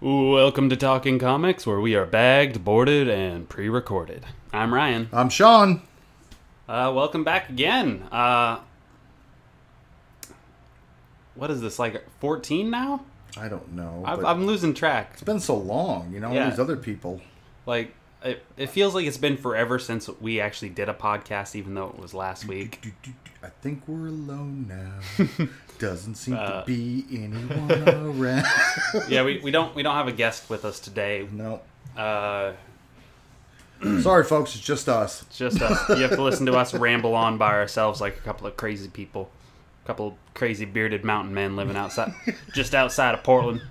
Welcome to Talking Comics, where we are bagged, boarded, and pre-recorded. I'm Ryan. I'm Sean. Uh, welcome back again. Uh, what is this like 14 now? I don't know. I've, I'm losing track. it's been so long, you know, all these other people. Like it, it feels like it's been forever since we actually did a podcast, even though it was last week. I think we're alone now. Doesn't seem Uh, to be anyone around. yeah, we, we don't we don't have a guest with us today. no. Uh, Sorry, folks. It's just us. it's just us. You have to listen to us ramble on by ourselves like a couple of crazy people, a couple of crazy bearded mountain men living outside, just outside of Portland.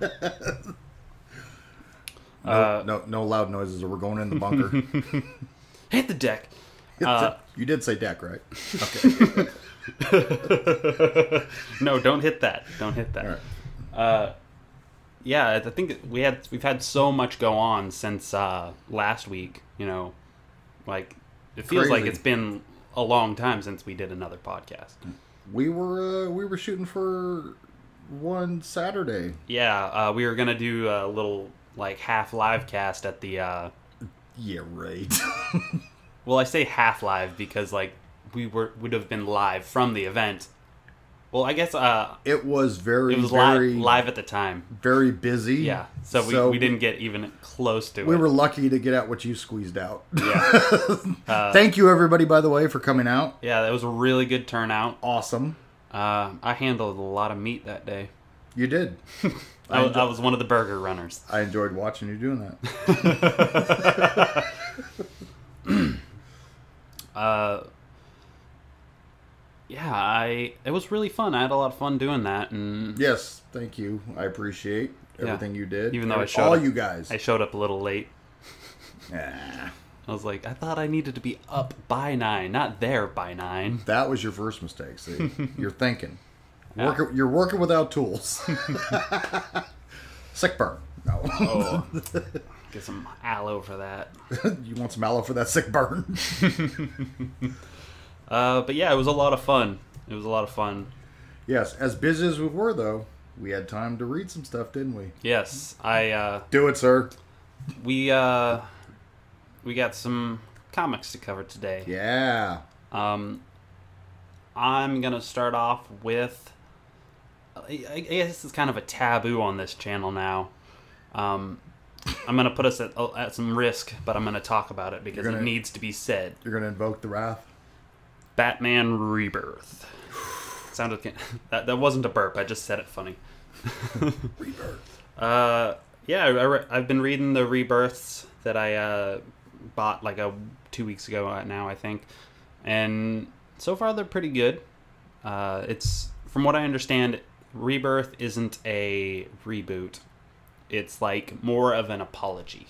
No, Uh, no, no loud noises, or we're going in the bunker. Hit the deck. Uh, you did say deck, right? Okay. no, don't hit that. Don't hit that. All right. Uh, yeah, I think we had we've had so much go on since uh, last week. You know, like it feels like it's been a long time since we did another podcast. We were uh, we were shooting for one Saturday. Yeah, uh, we were gonna do a little like half live cast at the. Uh, Yeah, right. well, I say half live because like we were would have been live from the event. Well, I guess uh, it was very it was very live live at the time. very busy. Yeah, so we, we didn't get even close to We it. We were lucky to get out what you squeezed out. yeah. Uh, Thank you, everybody, by the way, for coming out. Yeah, that was a really good turnout. Awesome. Uh, I handled a lot of meat that day. You did. I, was- I was one of the burger runners. I enjoyed watching you doing that. Uh, yeah, I it was really fun. I had a lot of fun doing that, and yes, thank you. I appreciate everything you did. Even though I showed all up- you guys. I showed up a little late. Ah, I was like, I thought I needed to be up by nine, not there by nine. that was your first mistake. See, you're thinking. Yeah. Working, you're working without tools. sick burn. No. Oh, get some aloe for that. you want some aloe for that sick burn? Uh, but yeah, it was a lot of fun. It was a lot of fun. yes. As busy as we were, though, we had time to read some stuff, didn't we? Yes, I uh, Do it, sir. we uh, we got some comics to cover today. Yeah. Um, I'm gonna start off with. I I guess it's kind of a taboo on this channel now. Um, I'm gonna put us at, at some risk, but I'm gonna talk about it because You're it needs to be said. You're gonna invoke the wrath. Batman Rebirth. Sounded that that wasn't a burp. I just said it funny. Rebirth. Uh, yeah, I, I've been reading the rebirths that I uh, bought like a two weeks ago uh, now, I think, and so far they're pretty good. Uh, it's from what I understand, rebirth isn't a reboot. It's like more of an apology.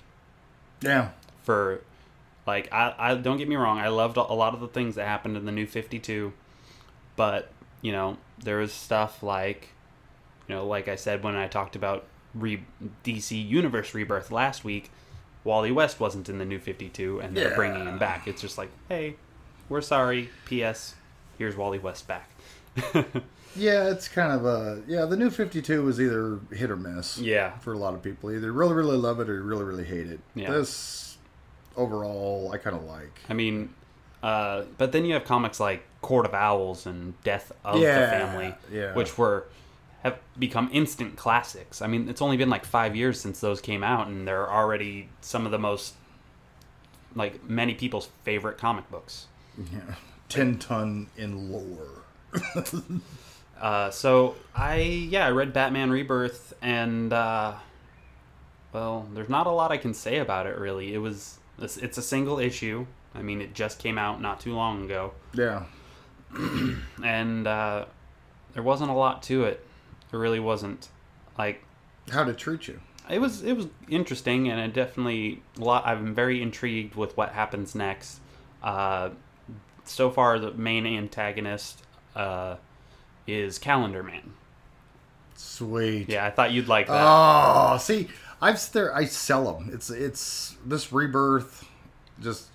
Yeah. for like I, I don't get me wrong i loved a lot of the things that happened in the new 52 but you know there was stuff like you know like i said when i talked about re- dc universe rebirth last week wally west wasn't in the new 52 and they're bringing him back. It's just like hey we're sorry. Ps here's wally west back Yeah, it's kind of a yeah. The new Fifty Two was either hit or miss. yeah For a lot of people, either really really love it or really really hate it. Yeah. This overall, I kind of like. i mean uh, but then you have comics like court of owls and death of the family yeah. which were have become instant classics. I mean, it's only been like five years since those came out, and they're already some of the most like many people's favorite comic books. Yeah. Ten ton in lore. Uh, so I yeah I read Batman Rebirth, and uh, well, there's not a lot I can say about it really. It was it's, it's a single issue. I mean, it just came out not too long ago, Yeah. and uh, there wasn't a lot to it. There really wasn't. Like How to treat you? it was it was interesting and it definitely a lot i'm very intrigued with what happens next uh, so far the main antagonist uh, is calendar man Sweet. yeah i thought you'd like that Oh, see, I've there. I sell them. It's it's this rebirth. Just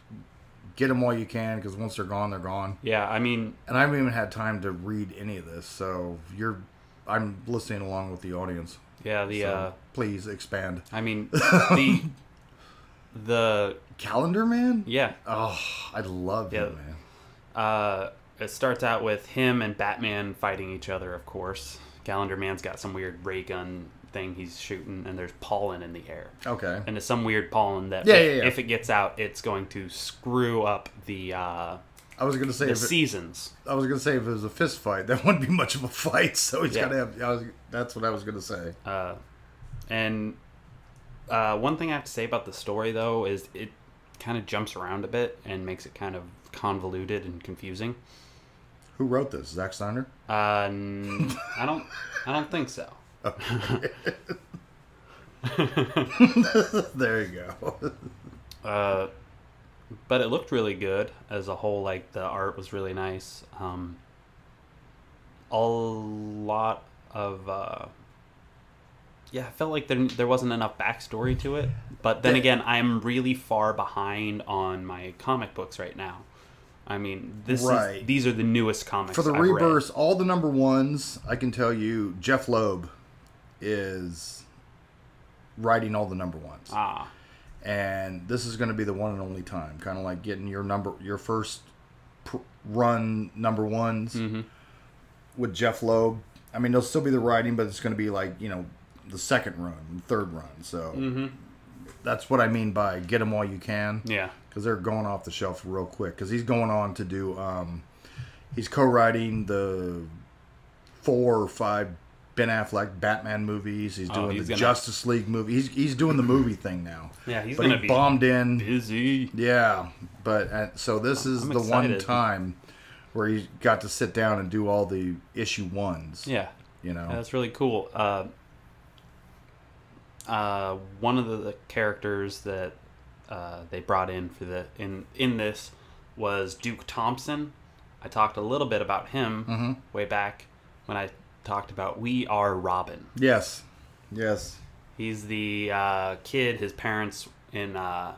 get them while you can because once they're gone, they're gone. yeah i mean And I haven't even had time to read any of this, so you're. I'm listening along with the audience. yeah the So- uh, Please expand. I mean, the the Calendar Man? yeah, Oh, I love Yeah. him, man. uh, it starts out with him and Batman fighting each other. Of course, Calendar Man's got some weird ray gun thing he's shooting, and there's pollen in the air. Okay. and it's some weird pollen that Yeah, if, yeah, yeah. if it gets out, it's going to screw up the uh, I was gonna say the if it, seasons. I was gonna say if it was a fist fight, that wouldn't be much of a fight. So he's Yeah. gotta have. I was, that's what I was gonna say. Uh, and uh, one thing I have to say about the story, though, is it kind of jumps around a bit and makes it kind of convoluted and confusing. Who wrote this? Zack Snyder. N- I don't, I don't think so. there you go. Uh, but it looked really good as a whole. Like the art was really nice. Um, a lot of uh, yeah, I felt like there there wasn't enough backstory to it. But then again, I'm really far behind on my comic books right now. I mean, this Right. is these are the newest comics For the I've read. all the number ones, I can tell you, Jeff Loeb is writing all the number ones, Ah, and this is going to be the one and only time. Kind of like getting your number, your first pr- run number ones hmm with Jeff Loeb. I mean, there'll still be the writing, but it's going to be like you know the second run, third run. So hmm that's what I mean by get them while you can. yeah, because they're going off the shelf real quick. Because he's going on to do, um, he's co-writing the four or five Ben Affleck Batman movies. He's Oh, doing he's the gonna- Justice League movie. He's he's doing the movie thing now. yeah. He's but gonna he be bombed in. busy. Yeah, but uh, so this is I'm the one time where he got to sit down and do all the issue ones. Yeah. you know. Yeah, that's really cool. Uh, uh, one of the, the characters that uh, they brought in for the in in this was Duke Thompson. I talked a little bit about him Mhm. way back when I talked about We Are Robin. Yes, yes. He's the uh, kid. His parents in uh,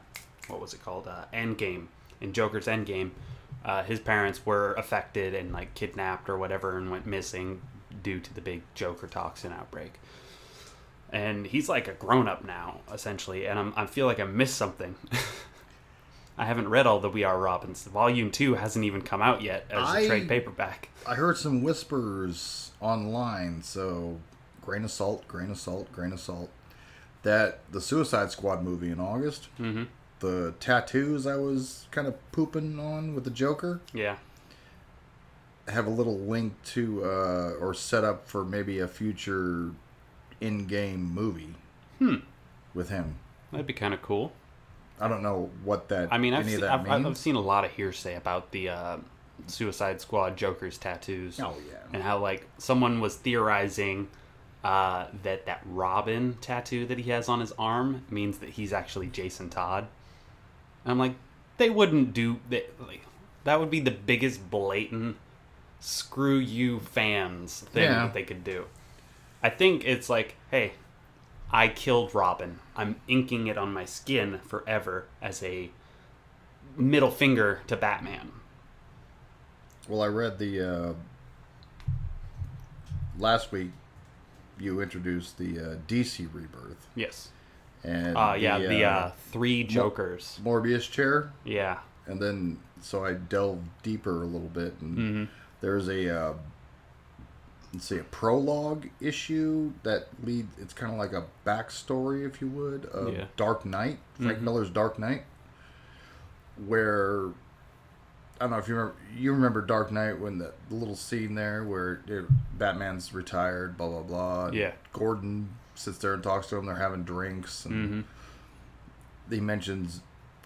what was it called? Uh, Endgame in Joker's Endgame. Uh, his parents were affected and like kidnapped or whatever and went missing due to the big Joker toxin outbreak. And he's like a grown up now, essentially. And I'm, I feel like I missed something. I haven't read all the We Are Robins. Volume two hasn't even come out yet as I- a trade paperback. I heard some whispers online, so grain of salt, grain of salt, grain of salt. That the Suicide Squad movie in August, hmm the tattoos I was kind of pooping on with the Joker, Yeah. have a little link to uh, or set up for maybe a future Endgame movie Hmm. with him. That'd be kind of cool. I don't know what that. I mean, I've, seen, I've. I've seen a lot of hearsay about the uh, Suicide Squad Joker's tattoos. Oh yeah. And how, like, someone was theorizing uh, that that Robin tattoo that he has on his arm means that he's actually Jason Todd. And I'm like, they wouldn't do that. Like, that would be the biggest blatant screw you fans thing Yeah. that they could do. I think it's like, hey, I killed Robin. I'm inking it on my skin forever as a middle finger to Batman. Well, I read the uh, last week. You introduced the uh, DC rebirth, Yes. and Uh, yeah, the, uh, three Jokers. Mobius chair, Yeah. and then so I delved deeper a little bit, and hmm there's a uh, let's see a prologue issue that lead. It's kind of like a backstory, if you would, of Yeah. Dark Knight, Frank Mhm. Miller's Dark Knight, where I don't know if you remember. You remember Dark Knight when the, the little scene there where it, Batman's retired, blah blah blah. and Yeah. Gordon sits there and talks to him. They're having drinks, and hmm he mentions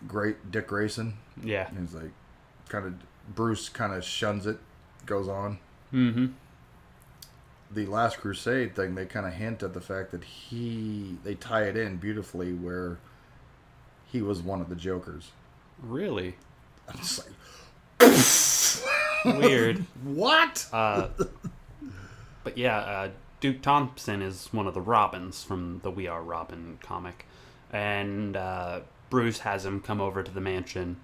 great Dick Grayson. Yeah. And he's like, kind of Bruce kind of shuns it, goes on. hmm The Last Crusade thing, they kind of hint at the fact that he they tie it in beautifully where he was one of the Jokers. Really I'm just like, weird. what? Uh, but yeah, uh, Duke Thompson is one of the Robins from the We Are Robin comic, and uh, Bruce has him come over to the mansion,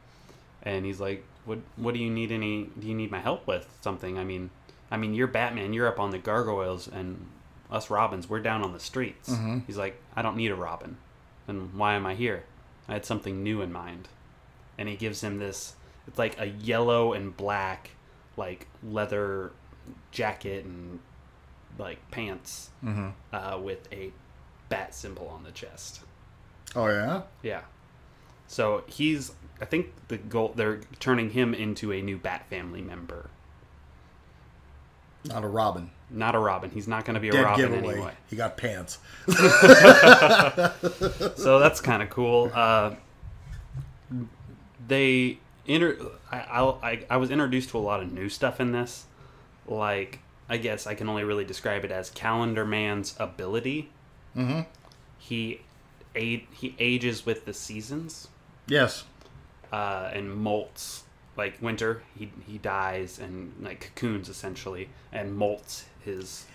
and he's like, "What? What do you need? Any? Do you need my help with something? I mean, I mean, you're Batman. You're up on the gargoyles, and us Robins, we're down on the streets. Mm-hmm. He's like, I don't need a Robin. And why am I here? I had something new in mind. And he gives him this, it's like a yellow and black, like leather jacket and like pants Mm-hmm. uh, with a bat symbol on the chest. Oh yeah. Yeah. So he's, I think the goal, they're turning him into a new Bat family member. Not a Robin. Not a Robin. He's not going to be a Dead Robin giveaway. anyway. He got pants. so that's kind of cool. Uh, they inter- I, I, I was introduced to a lot of new stuff in this. Like I guess I can only really describe it as Calendar Man's ability. Mm-hmm. He a- he ages with the seasons Yes. uh, and molts. Like winter, he he dies and like cocoons essentially and molts his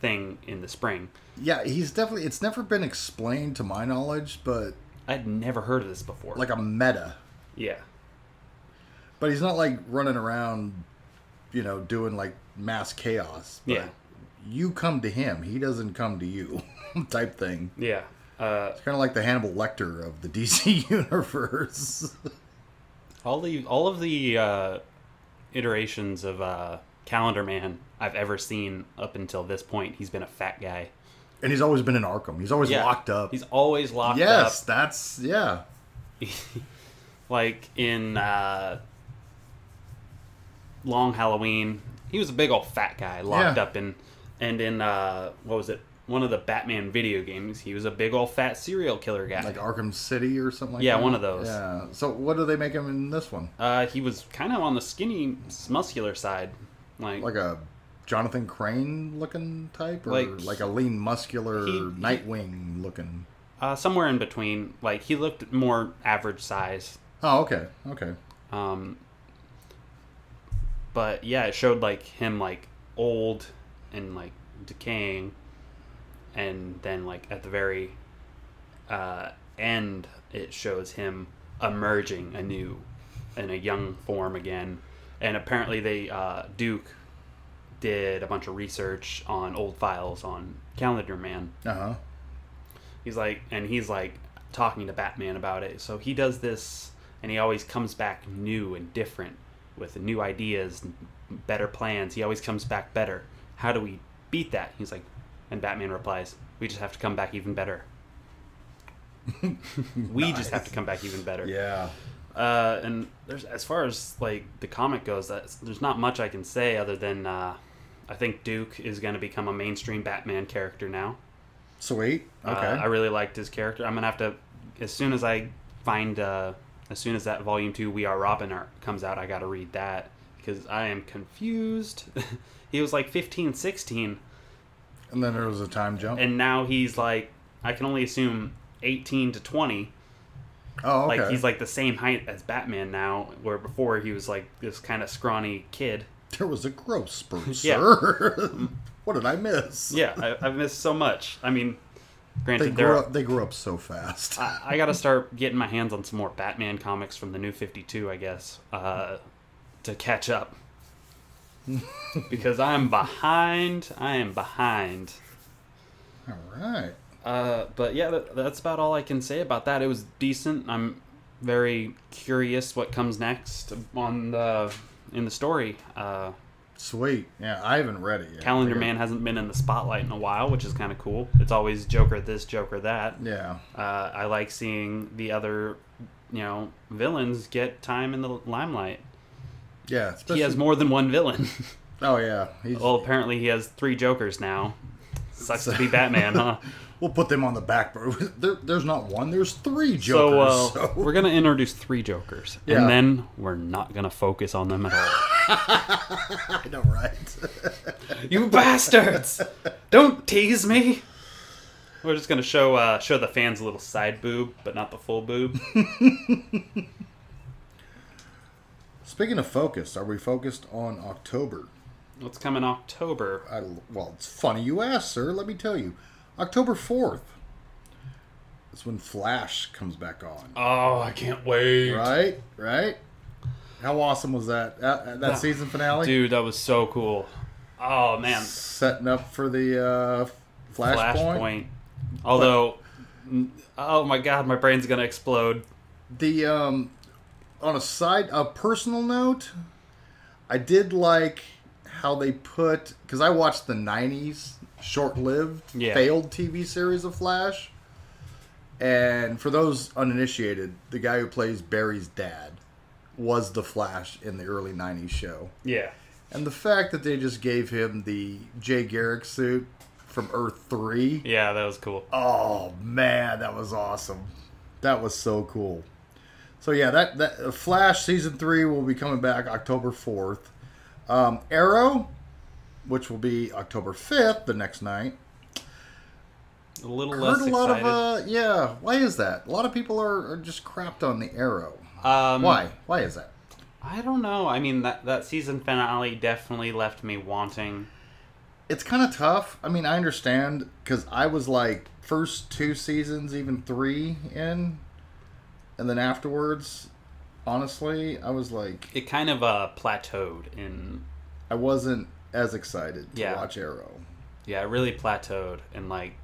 thing in the spring. Yeah, he's definitely. It's never been explained to my knowledge, but I'd never heard of this before. like a meta. yeah, But he's not like running around, you know, doing like mass chaos. But Yeah. You come to him. He doesn't come to you, type thing. yeah. Uh, It's kind of like the Hannibal Lecter of the DC universe. All the all of the uh, iterations of uh, Calendar Man I've ever seen up until this point, he's been a fat guy. and he's always been in Arkham. He's always Yeah. locked up. He's always locked yes, that's yeah. like in uh, Long Halloween, he was a big old fat guy locked Yeah. up in, and in uh, what was it? One of the Batman video games, he was a big old fat serial killer guy. Like Arkham City or something like Yeah, that. one of those. Yeah. So what do they make him in this one? uh, he was kind of on the skinny, muscular side, like Like a Jonathan Crane looking type, or Like, like, a lean, muscular he- he- Nightwing looking? Uh, somewhere in between. Like he looked more average size. Oh, okay, okay. Um, but yeah, it showed like him like old and like decaying, and then like at the very uh, end, it shows him emerging anew in a young form again. And apparently, they uh, Duke did a bunch of research on old files on Calendar Man. Uh huh. He's like, and he's like talking to Batman about it. So he does this, and he always comes back new and different with new ideas, and better plans. He always comes back better. How do we beat that? He's like, and Batman replies, "We just have to come back even better. we just have to come back even better." Yeah. Uh, and there's as far as like the comic goes, that's, there's not much I can say other than uh, I think Duke is going to become a mainstream Batman character now. Sweet. Uh, Okay. I really liked his character. I'm gonna have to, as soon as I find, uh, as soon as that volume two We Are Robin art comes out, I got to read that because I am confused. he was like 15, 16, and then there was a time jump. and now he's like, I can only assume 18 to 20. oh, okay. Like he's like the same height as Batman now, where before he was like this kind of scrawny kid. there was a growth spurt, Yeah. sir. what did I miss? Yeah, I, I've missed so much. I mean, They granted, grew there up. They grew up so fast. I, I got to start getting my hands on some more Batman comics from the New Fifty Two, I guess, uh, to catch up. because I'm behind. I am behind. All right. Uh, but yeah, that, that's about all I can say about that. It was decent. I'm very curious what comes next on the in the story. Uh, Sweet. Yeah, I haven't read it yet. Calendar Man hasn't been in the spotlight in a while, which is kind of cool. It's always Joker this, Joker that. Yeah. Uh, I like seeing the other, you know, villains get time in the limelight. Yeah. He has more than one villain. Oh yeah. He's, well, apparently he has three Jokers now. Sucks to be Batman, huh? we'll put them on the back burner. There, there's not one. There's three So, Jokers. uh, So, we're gonna introduce three Jokers, Yeah. and then we're not gonna focus on them at all. I know, right? you bastards! Don't tease me. We're just gonna show uh, show the fans a little side boob, but not the full boob. Speaking of focus, are we focused on October? What's coming October? I, well, it's funny you ask, sir. Let me tell you. October 4th is when Flash comes back on. Oh, I can't wait. Right? Right? How awesome was that? Uh, that season finale? Dude, that was so cool. Oh man, Setting up for the uh, Flashpoint. Flashpoint. Although, n- oh my god, my brain's gonna explode. The um, on a side, a personal note, I did like how they put because I watched the '90s short-lived, Yeah. failed TV series of Flash. And for those uninitiated, the guy who plays Barry's dad was the Flash in the early '90s show. Yeah. And the fact that they just gave him the Jay Garrick suit from Earth 3. Yeah, that was cool. Oh man, that was awesome. That was so cool. So yeah, that that uh, Flash season 3 will be coming back October 4th. Um, Arrow, which will be October 5th, the next night. A little Heard less a lot excited. of uh yeah, why is that? A lot of people are, are just crapped on the Arrow. um, Why? Why is that? I don't know. I mean, that that season finale definitely left me wanting. it's kind of tough. I mean, I understand because I was like first two seasons, even three in, and then afterwards, honestly, I was like, It kind of uh plateaued in. I wasn't as excited to Yeah. watch Arrow. Yeah, it really plateaued and like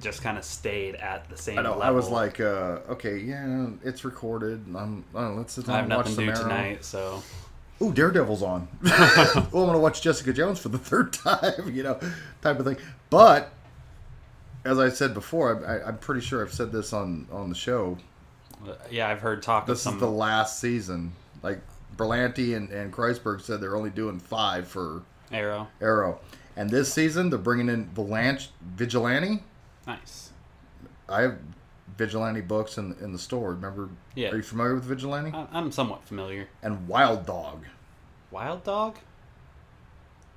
just kind of stayed at the same I know. level. I was like, uh, okay, yeah, it's recorded. I'm. Uh, let's sit I down have and watch nothing to do tonight, so Ooh, Daredevil's on. well, I'm gonna watch Jessica Jones for the third time, you know, type of thing. But as I said before, I, I, I'm pretty sure I've said this on on the show. Yeah, I've heard talk This of some. is the last season. Like Berlanti and, and Kreisberg said they're only doing five for Arrow. Arrow. And this season they're bringing in Valanche, Vigilante. Nice. I have Vigilante books in in the store. Remember? Yeah. Are you familiar with Vigilante? I- I'm somewhat familiar. And Wild Dog. Wild Dog?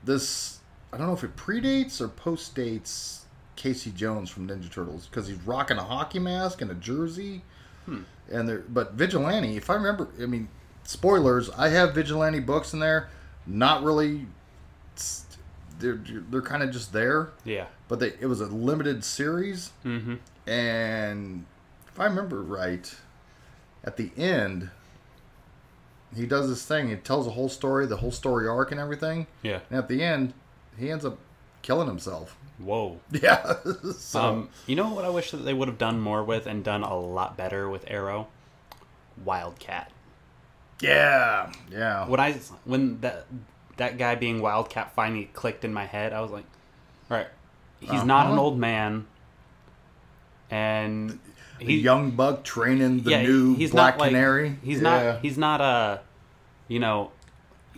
This I don't know if it predates or postdates Casey Jones from Ninja Turtles because he's rocking a hockey mask and a jersey. Hmm. And there, but Vigilante, if I remember, I mean, spoilers. I have Vigilante books in there. Not really. They're they're kind of just there, Yeah. but they it was a limited series, Mm-hmm. and if I remember right, at the end, he does this thing. He tells the whole story, the whole story arc, and everything. Yeah. And at the end, he ends up killing himself. Whoa. Yeah. so, Um, you know what I wish that they would have done more with and done a lot better with Arrow? Wildcat. yeah. Yeah. When I when that that guy being Wildcat finally clicked in my head, I was like, all right, he's not an Uh-huh. old man, and he young buck training the yeah, new he's Black not like, Canary. He's Yeah. not. He's not a. You know,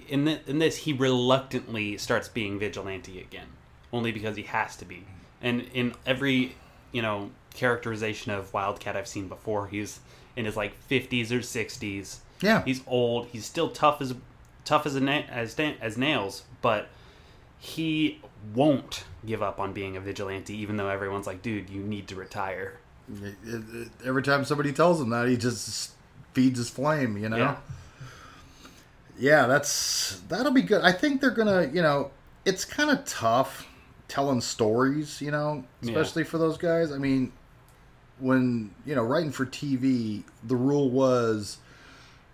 in the, in this, he reluctantly starts being vigilante again, only because he has to be. And in every you know characterization of Wildcat I've seen before, he's in his like fifties or sixties. Yeah. He's old. He's still tough as tough as a na- as as nails, but he won't give up on being a vigilante, even though everyone's like, "Dude, you need to retire." Every time somebody tells him that, he just feeds his flame, you know? Yeah. Yeah, that's that'll be good. I think they're gonna, you know, it's kind of tough telling stories, you know, Yeah. especially for those guys. I mean, when you know writing for TV, the rule was,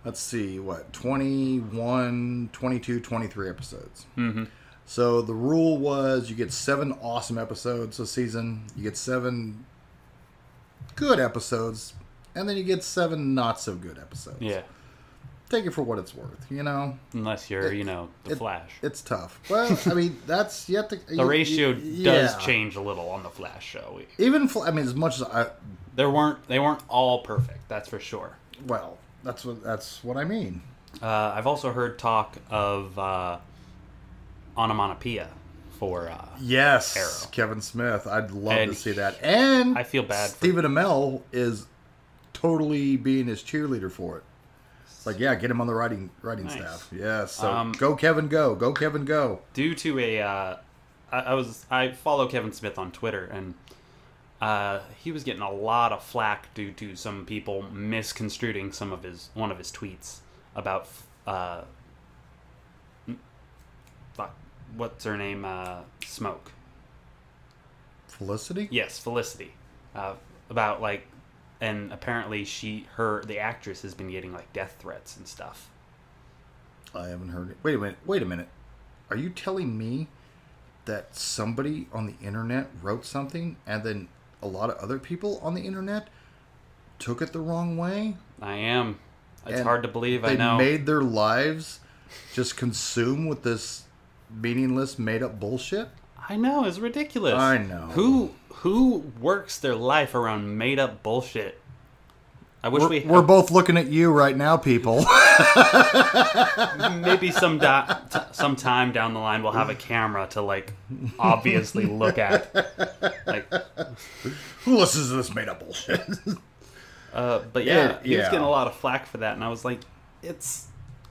let's see, what 21, 22, 23 episodes. Mm-hmm. So the rule was you get seven awesome episodes a season, you get seven good episodes, and then you get seven not so good episodes. Yeah. Take it for what it's worth, you know? Unless you're, It- you know, the it- Flash. It's tough. Well, I mean, that's yet to. the ratio does yeah. change a little on the Flash show. Even, I mean, as much as I. There weren't they weren't all perfect, that's for sure. Well, that's what that's what I mean. Uh, I've also heard talk of uh, onomatopoeia for. Uh, Yes, Arrow. Kevin Smith. I'd love And to see that. And I feel bad for- Stephen Amell is totally being his cheerleader for it. It's like, yeah, get him on the writing writing Nice. staff. Yeah, so Um, go Kevin, go, go Kevin, go. due to a uh, I, I was I follow Kevin Smith on Twitter and uh, he was getting a lot of flack due to some people misconstruing some of his one of his tweets about uh, fuck, what's her name uh, Smoak Felicity. yes Felicity uh, about like and apparently she her the actress has been getting like death threats and stuff I haven't heard it. Wait a minute. Wait a minute. Are you telling me that somebody on the internet wrote something and then a lot of other people on the internet took it the wrong way? I am. It's And hard to believe. I know. They made their lives just consume with this meaningless, made up bullshit. I know. It's ridiculous. I know. Who who works their life around made up bullshit? I wish We're, we we're both looking at you right now, people. maybe some di- t- some time down the line we'll have a camera to like obviously look at. Like, Who listens to this made up bullshit? uh, but yeah, Yeah, he was getting a lot of flack for that, and I was like, it's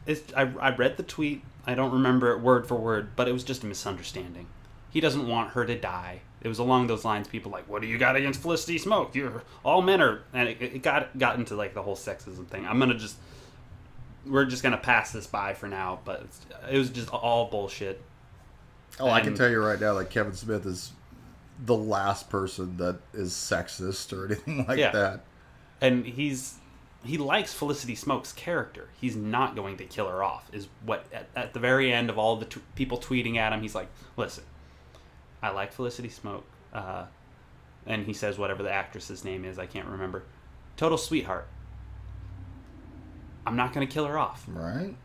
it's. I I read the tweet. I don't remember it word for word, but it was just a misunderstanding. He doesn't want her to die. It was along those lines. People like, what do you got against Felicity Smoak? You're all men are, and it, it got got into like the whole sexism thing. I'm gonna just. We're just gonna pass this by for now, but it's, it was just all bullshit. oh, I can tell you right now that Kevin Smith is the last person that is sexist or anything like Yeah. that. and he's he likes Felicity Smoak's character. He's not going to kill her off. Is what at, at the very end of all the t- people tweeting at him, he's like, "Listen, I like Felicity Smoak," uh, and he says whatever the actress's name is, I can't remember. Total sweetheart. I'm not going to kill her off. Right?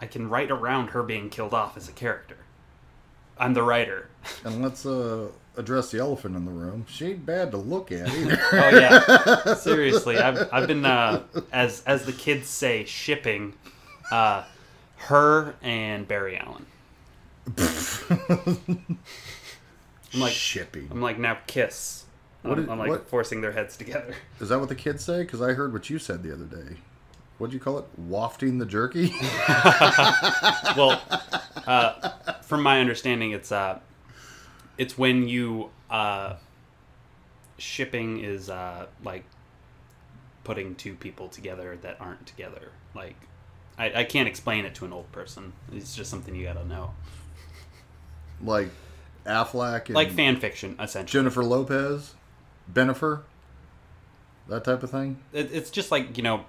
I can write around her being killed off as a character. I'm the writer. And let's uh, address the elephant in the room. She ain't bad to look at either. Oh yeah, seriously. I've I've been uh, as as the kids say shipping, uh, her and Barry Allen. I'm like Shipping. I'm like now kiss. What I'm, I'm like what- forcing their heads together. Is that what the kids say? Because I heard what you said the other day. What'd you call it? Wafting the jerky? Well, uh, from my understanding, it's uh, it's when you uh, shipping is uh like putting two people together that aren't together. Like I, I can't explain it to an old person. It's just something you gotta know. like Affleck and Like fan fiction, essentially. Jennifer Lopez? Benifer? That type of thing? It, it's just like you know,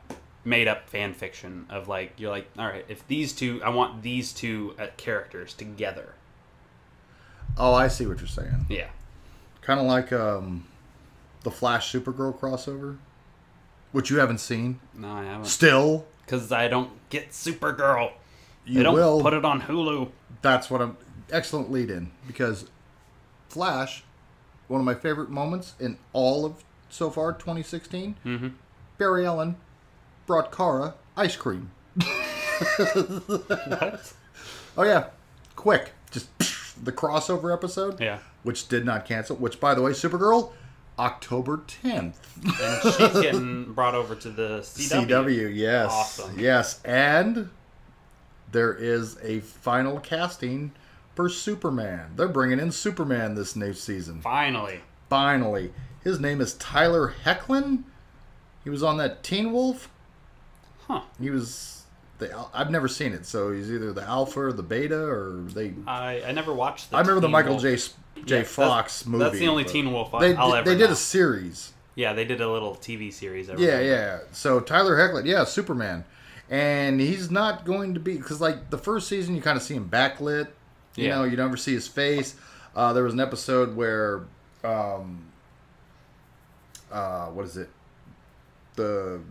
made up fan fiction of like you're like, all right, if these two, I want these two uh, characters together. Oh, I see what you're saying. Yeah. Kind of like um, the Flash Supergirl crossover, which you haven't seen. No, I haven't. Still, Because I don't get Supergirl. you they don't will. put it on Hulu. That's what I'm. Excellent lead in because Flash, one of my favorite moments in all of so far 2016. Mm-hmm. Barry Allen brought Kara ice cream. What? Oh yeah, quick, just the crossover episode, Yeah. which did not cancel. Which, by the way, Supergirl, October 10th. And she's getting brought over to the CW. CW, yes, Awesome. yes, and there is a final casting for Superman. They're bringing in Superman this new season. Finally. Finally, his name is Tyler Hoechlin. He was on that Teen Wolf. Huh. He was the. I've never seen it, so he's either the alpha or the beta, or they. I, I never watched the I remember the Michael Wolf. J. S- Yeah, J. that's- Fox movie. That's the only Teen Wolf I, They, I'll did- ever they did know. a series. Yeah, they did a little TV series. Yeah, yeah. So Tyler Hoechlin, yeah, Superman, and he's not going to be because like the first season, you kind of see him backlit. You Yeah. know, you never see his face. Uh, there was an episode where, um, uh, what is it? The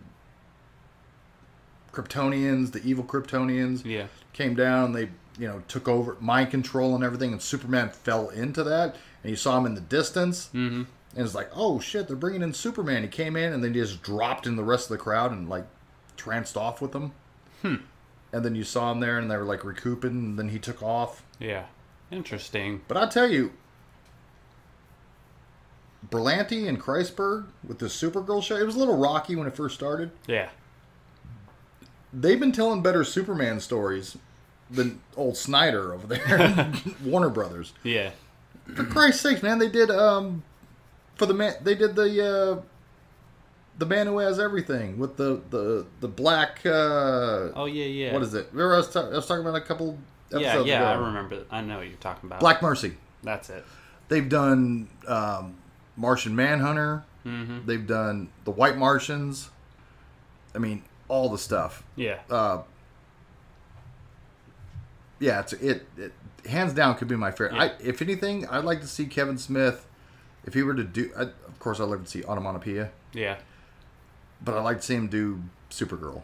Kryptonians, the evil Kryptonians, Yeah. came down. They, you know, took over mind control and everything, and Superman fell into that. And you saw him in the distance, Mm-hmm. and it's like, oh shit, they're bringing in Superman. He came in, and then he just dropped in the rest of the crowd and like tranced off with them. Hmm. And then you saw him there, and they were like recouping, and then he took off. Yeah. Interesting. But I tell you, Berlanti and Kreisberg with the Supergirl show, it was a little rocky when it first started. Yeah. They've been telling better Superman stories than old Snyder over there, Warner Brothers. Yeah. For Christ's sake, man, they did um for the man they did the uh the man who has everything with the the the black uh Oh yeah, yeah. what is it? Remember I was, ta- I was talking about a couple episodes Yeah, yeah. I remember. I know what you're talking about. Black Mercy. That's it. They've done um, Martian Manhunter. Mm-hmm. They've done the White Martians. I mean, all the stuff. Yeah. Uh, yeah, it's it, it hands down could be my favorite. Yeah. I, if anything, I'd like to see Kevin Smith. If he were to do, I, of course, I'd like to see Onomatopoeia, Yeah. But I'd like to see him do Supergirl.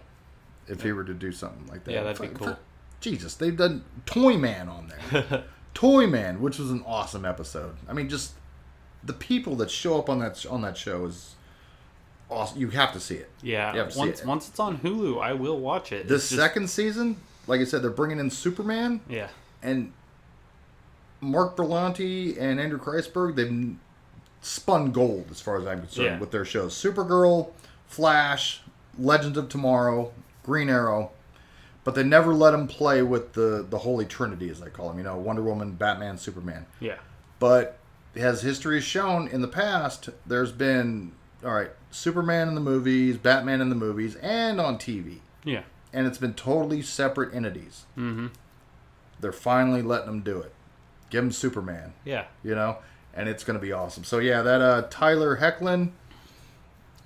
If he were to do something like that, Yeah, that'd be cool. for- Jesus, they've done Toy Man on there. Toy Man, which was an awesome episode. I mean, just the people that show up on that on that show is awesome. You have to see it. Yeah. You have to see once it. once it's on Hulu, I will watch it. The It's just- second season, like I said, they're bringing in Superman Yeah. and Mark Berlanti and Andrew Kreisberg. They've spun gold as far as I'm concerned Yeah. with their shows: Supergirl, Flash, Legends of Tomorrow, Green Arrow. But they never let him play with the the Holy Trinity, as I call them. You know, Wonder Woman, Batman, Superman. Yeah. But as history has shown in the past, there's been all right, Superman in the movies, Batman in the movies, and on TV, Yeah. and it's been totally separate entities. Mm-hmm. They're finally letting them do it. Give them Superman, Yeah. you know, and it's going to be awesome. So yeah, that uh, Tyler Hoechlin,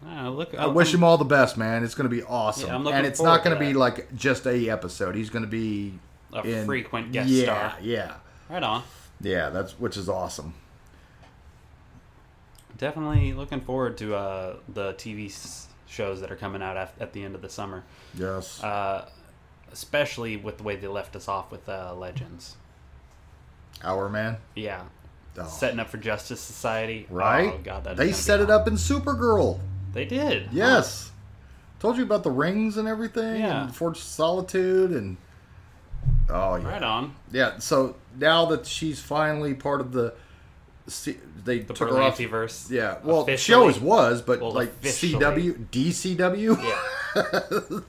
Ah, look. I wish him all the best, man. It's going to be awesome, Yeah, and it's not going to be like just a episode. He's going to be a in frequent guest yeah, star. Yeah, Right on. yeah. That's which is awesome. Definitely looking forward to uh, the TV shows that are coming out at, at the end of the summer. Yes. Uh, especially with the way they left us off with uh, Legends. Our man. Yeah. Oh. Setting up for Justice Society. Right? Oh, God, that they set it up in Supergirl. They did. Yes. Told you about the rings and everything. Yeah. And Fortress Solitude and. Oh yeah. Right on. Yeah. So now that she's finally part of the, they The took her off. Berlantiverse. Yeah. Well, she always was, but Well, like officially. CW, DCW. Yeah.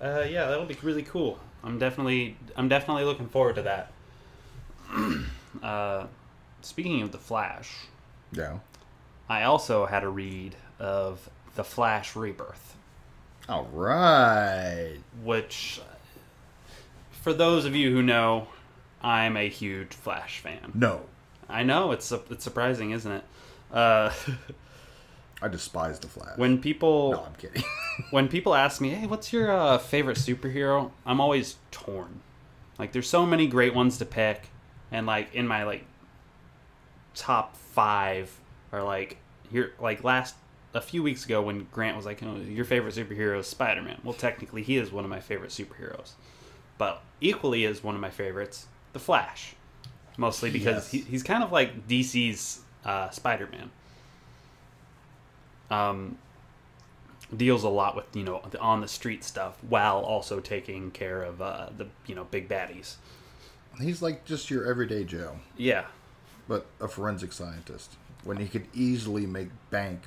uh, yeah, that'll be really cool. I'm definitely, I'm definitely looking forward to that. uh, speaking of the Flash, Yeah. I also had a read of the Flash Rebirth, All right. which, for those of you who know, I'm a huge Flash fan. No, I know it's it's surprising, isn't it? Uh, I despise the Flash. when people no, I'm kidding. when people ask me, "Hey, what's your uh, favorite superhero?" I'm always torn. Like, there's so many great ones to pick, and like in my like top five are like here. Like last a few weeks ago, when Grant was like, oh, "Your favorite superhero is Spider-Man." Well, technically, he is one of my favorite superheroes, but equally is one of my favorites, the Flash. Mostly because Yes. he, he's kind of like DC's uh, Spider-Man. Um, deals a lot with you know the on the street stuff while also taking care of uh, the you know big baddies. He's like just your everyday Joe, Yeah, but a forensic scientist. When he could easily make bank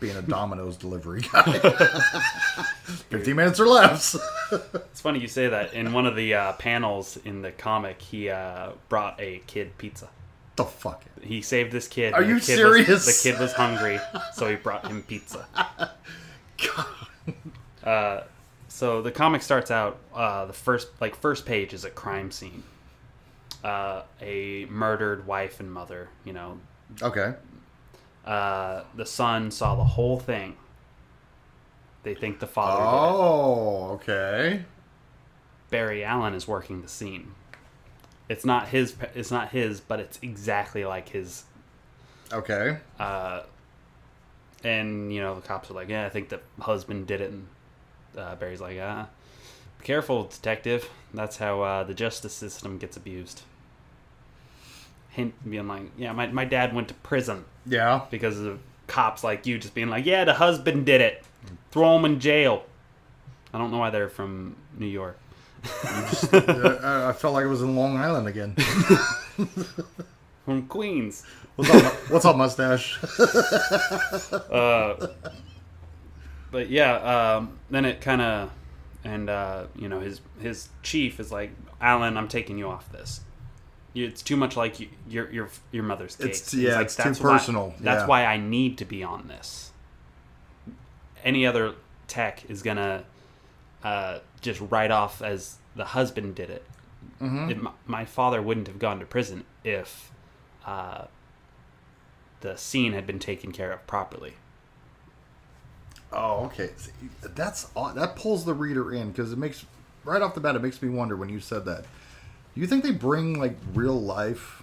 being a Domino's delivery guy. 15 minutes or less. it's funny you say that. In one of the uh, panels in the comic, he uh, brought a kid pizza. the fuck? He saved this kid. Are and the you kid serious? Was, the kid was hungry, so he brought him pizza. Uh, so the comic starts out. Uh, the first like first page is a crime scene. Uh, a murdered wife and mother. You know, Okay. Uh, the son saw the whole thing. They think the father did. Oh, okay. Barry Allen is working the scene. It's not his. It's not his, but it's exactly like his. Okay. Uh, and you know the cops are like, "Yeah, I think the husband did it." And uh, Barry's like, "Ah, be careful, detective. That's how uh, the justice system gets abused." Hint being like, "Yeah, my my dad went to prison Yeah. because of cops like you just being like, yeah, the husband did it. Throw him in jail." I don't know why they're from New York. Uh, I I felt like it was in Long Island again. From Queens. What's up, what's up mustache? uh, but yeah, um, then it kind of, and uh, you know, his his chief is like, Allen, I'm taking you off this. It's too much like your your your mother's case. It's- yeah, like, it's too "That's why- personal, that's yeah. why I need to be on this. Any other tech is gonna uh, just write off as the husband did it. Mhm. It- my, my father wouldn't have gone to prison if uh, the scene had been taken care of properly. Oh, okay. See, That's that pulls the reader in because it makes right off the bat it makes me wonder when you said that. You think they bring like real life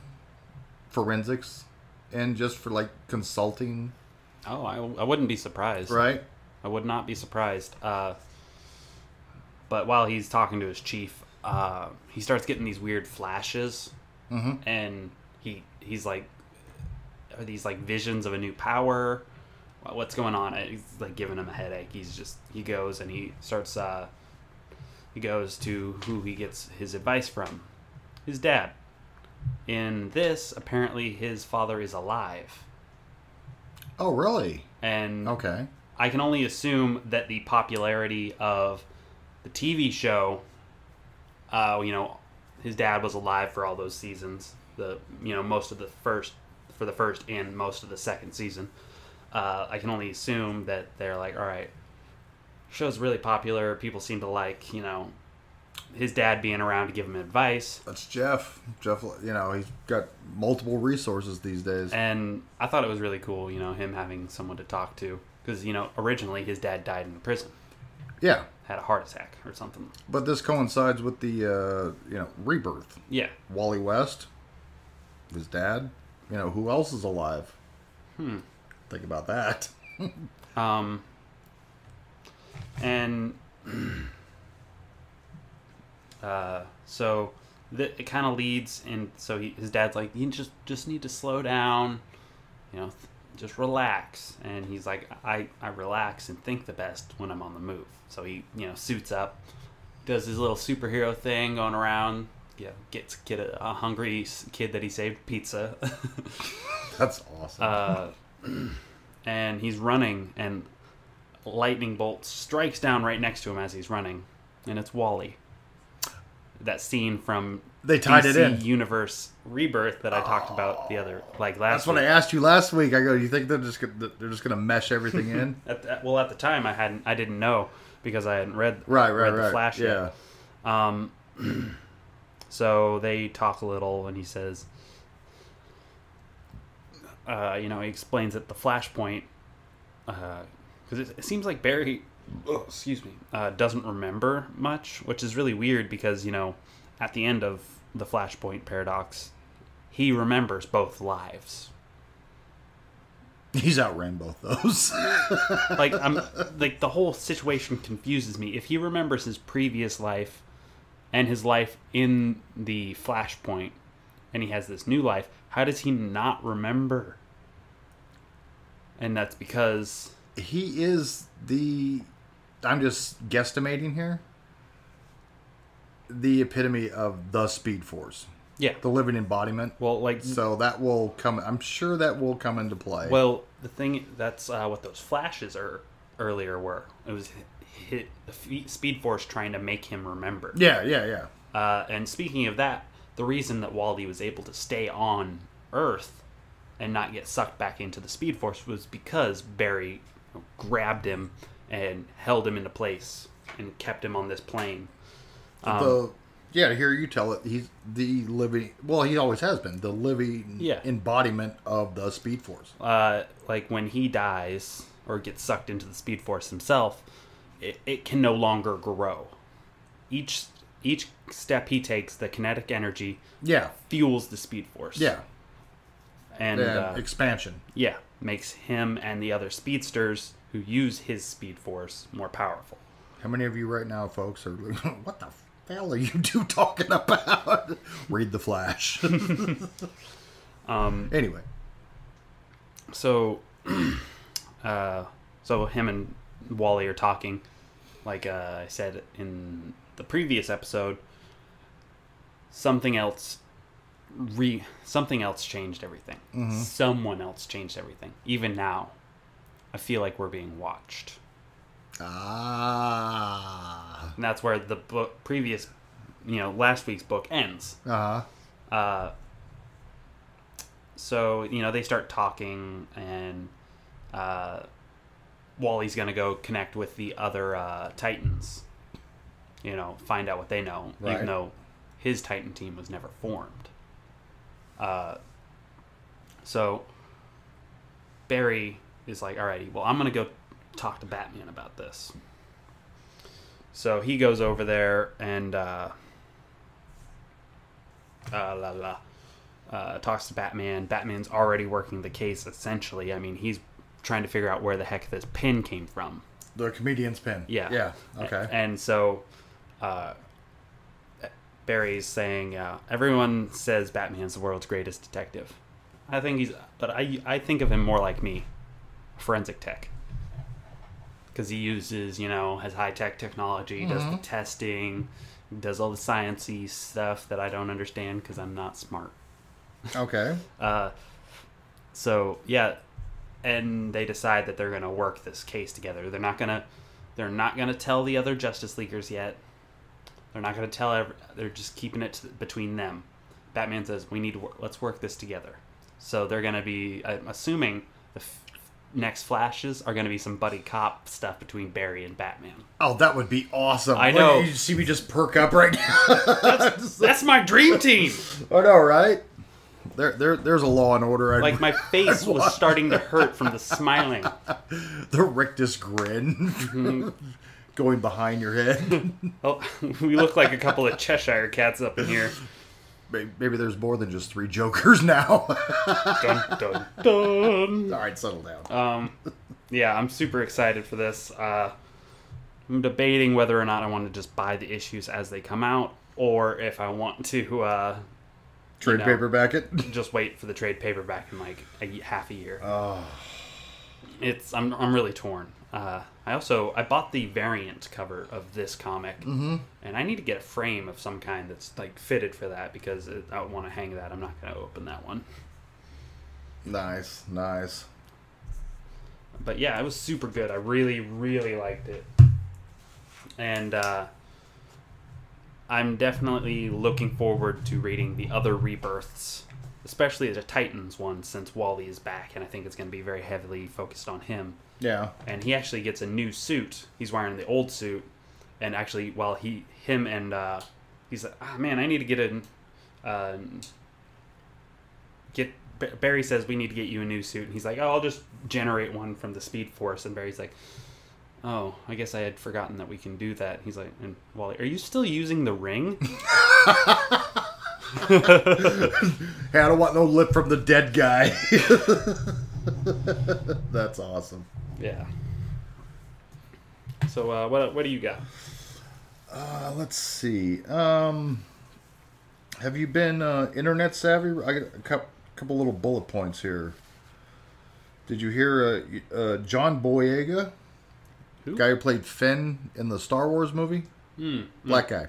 forensics in just for like consulting, Oh, I, I wouldn't be surprised. right? I would not be surprised. Uh, but while he's talking to his chief, uh, he starts getting these weird flashes, Mm-hmm. and he he's like, are these like visions of a new power? What's going on? It's like giving him a headache. He's just he goes and he starts. Uh, he goes to who he gets his advice from, his dad. In this, apparently, his father is alive, Oh, really? and Okay. I can only assume that the popularity of the TV show, uh, you know, his dad was alive for all those seasons. The you know most of the first for the first and most of the second season. Uh, I can only assume that they're like, all right, show's really popular. People seem to like you know his dad being around to give him advice. That's Jeff. Jeff, you know, he's got multiple resources these days. And I thought it was really cool, you know, him having someone to talk to because you know originally his dad died in prison. Yeah, had a heart attack or something. but this coincides with the uh, you know rebirth. Yeah. Wally West, his dad. You know who else is alive? Hmm. Think about that. Um. And. Uh, so th- it kind of leads, and so he, his dad's like, "You just just need to slow down, you know, th- just relax." And he's like, "I I relax and think the best when I'm on the move." So he you know suits up, does his little superhero thing, going around. Yeah, gets get a, a hungry kid that he saved pizza. That's awesome. uh, and he's running, and lightning bolt strikes down right next to him as he's running, and it's Wally. That scene from They tied it DC in. Universe Rebirth that I talked about the other like last. That's what I asked you last week. I go, you think they're just gonna, they're just gonna mesh everything in? At the, well, at the time, I hadn't, I didn't know because I hadn't read right, right, read right. the Flash yeah. yet. Um, so they talk a little, and he says, uh, you know, he explains that the Flashpoint, because it, it seems like Barry, oh, excuse me, uh, doesn't remember much, which is really weird because you know, at the end of the Flashpoint paradox, he remembers both lives. He's outran both those. like I'm like the whole situation confuses me. If he remembers his previous life and his life in the flashpoint and he has this new life, how does he not remember? And that's because he is the. I'm just guesstimating here. The epitome of the Speed Force, yeah. the living embodiment. Well, like So that will come. I'm sure that will come into play. well, the thing that's uh, what those flashes are earlier were. It was hit the speed force trying to make him remember. yeah, yeah, yeah. Uh, and speaking of that, the reason that Wally was able to stay on Earth and not get sucked back into the Speed Force was because Barry grabbed him and held him into place and kept him on this plane. Um, the yeah, to hear you tell it, he's the living. Well, he always has been the living Yeah. embodiment of the Speed Force. uh, like when he dies or gets sucked into the Speed Force himself, it, it can no longer grow. Each each step he takes, the kinetic energy Yeah, fuels the Speed Force. yeah, and and uh, expansion. Yeah, makes him and the other speedsters who use his speed force more powerful. How many of you right now, folks, are what the hell are you two talking about? Read the Flash. Um, anyway, so, uh, so him and Wally are talking, like uh, I said in the previous episode. Something else, re something else changed everything. Someone else changed everything. Even now, I feel like we're being watched. ah, And that's where the book, previous, you know, last week's book ends. uh huh. Uh, so you know they start talking, and uh, Wally's gonna go connect with the other uh, Titans. You know, find out what they know, Right. even though his Titan team was never formed. Uh, so Barry is like, "Alrighty, well, I'm gonna go talk to Batman about this." So he goes over there and. Uh, uh, la la, uh, talks to Batman. Batman's already working the case. Essentially, I mean, he's trying to figure out where the heck this pin came from. The comedian's pin. Yeah. Yeah. Okay. And so, uh, Barry's saying, uh, everyone says Batman's the world's greatest detective. I think he's, but I, I think of him more like me, forensic tech. Because he uses, you know, has high tech technology, does the testing, does all the sciencey stuff that I don't understand because I'm not smart. Okay. Uh, so yeah, and they decide that they're gonna work this case together. They're not gonna, they're not gonna tell the other Justice Leaguers yet. They're not gonna tell. Every, they're just keeping it to, between them. Batman says, "We need to work. Let's work this together." So they're gonna be. I'm assuming the next flashes are gonna be some buddy cop stuff between Barry and Batman. Oh, that would be awesome. I Look, know. You see me just perk up right now. That's my dream team. I know, right? There, there, there's a law and order. I'd- Like my face was starting to hurt from the smiling. the rictus grin mm-hmm. going behind your head. Oh, we look like a couple of Cheshire cats up in here. May- Maybe there's more than just three jokers now. Dun, dun, dun. All right, settle down. Um, yeah, I'm super excited for this. Uh, I'm debating whether or not I want to just buy the issues as they come out, or if I want to uh, Trade know. paperback it. just wait for the trade paperback in like a half a year. Oh, It's I'm I'm really torn. Uh, I also I bought the variant cover of this comic, Mm-hmm. and I need to get a frame of some kind that's like fitted for that because it, I want to hang that. I'm not going to open that one. nice, nice. but yeah, it was super good. I really, really liked it, and uh, I'm definitely looking forward to reading the other rebirths, especially the Titans one, since Wally is back, and I think it's going to be very heavily focused on him. Yeah. And he actually gets a new suit. He's wearing the old suit, and actually, while he, him, and uh, he's like, ah, man, I need to get a, uh, get. Barry says we need to get you a new suit, and he's like, "Oh, I'll just generate one from the Speed Force." And Barry's like, "Oh, I guess I had forgotten that we can do that." He's like, "And Wally, are you still using the ring?" Hey, I don't want no lip from the dead guy. That's awesome. Yeah. So, uh, what what do you got? Uh, let's see. Um, have you been uh, internet savvy? I got a couple, couple little bullet points here. Did you hear uh, uh, John Boyega, Who? guy who played Finn in the Star Wars movie? Hmm. Black guy.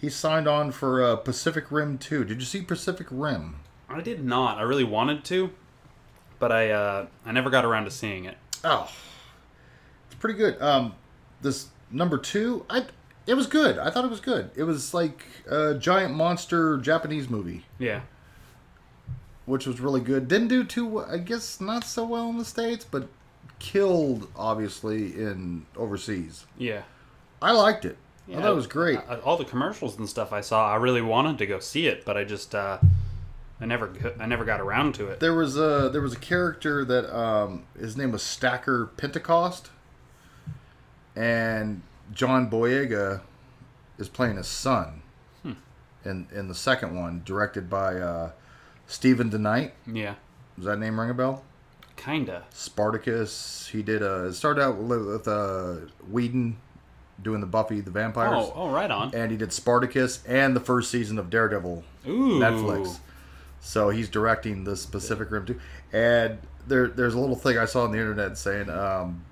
He signed on for uh, Pacific Rim 2. Did you see Pacific Rim? I did not. I really wanted to, but I uh, I never got around to seeing it. Oh, it's pretty good. Um, this number two, I it was good. I thought it was good. It was like a giant monster Japanese movie, Yeah. which was really good. Didn't do too, I guess, not so well in the states, but killed obviously in overseas. Yeah. I liked it. I Yeah, thought it was great. all the commercials and stuff I saw, I really wanted to go see it, but I just uh, I never I never got around to it. There was a there was a character that um, his name was Stacker Pentecost, and John Boyega is playing his son in in the second one, directed by uh, Steven DeKnight. Yeah. Does that name ring a bell? Kinda. Spartacus. He did. Uh, it started out with, with uh, Whedon doing the Buffy the Vampires, Oh, oh, right on. and he did Spartacus and the first season of Daredevil Ooh. Netflix. So he's directing this Pacific Rim too. And there, there's a little thing I saw on the internet saying, um,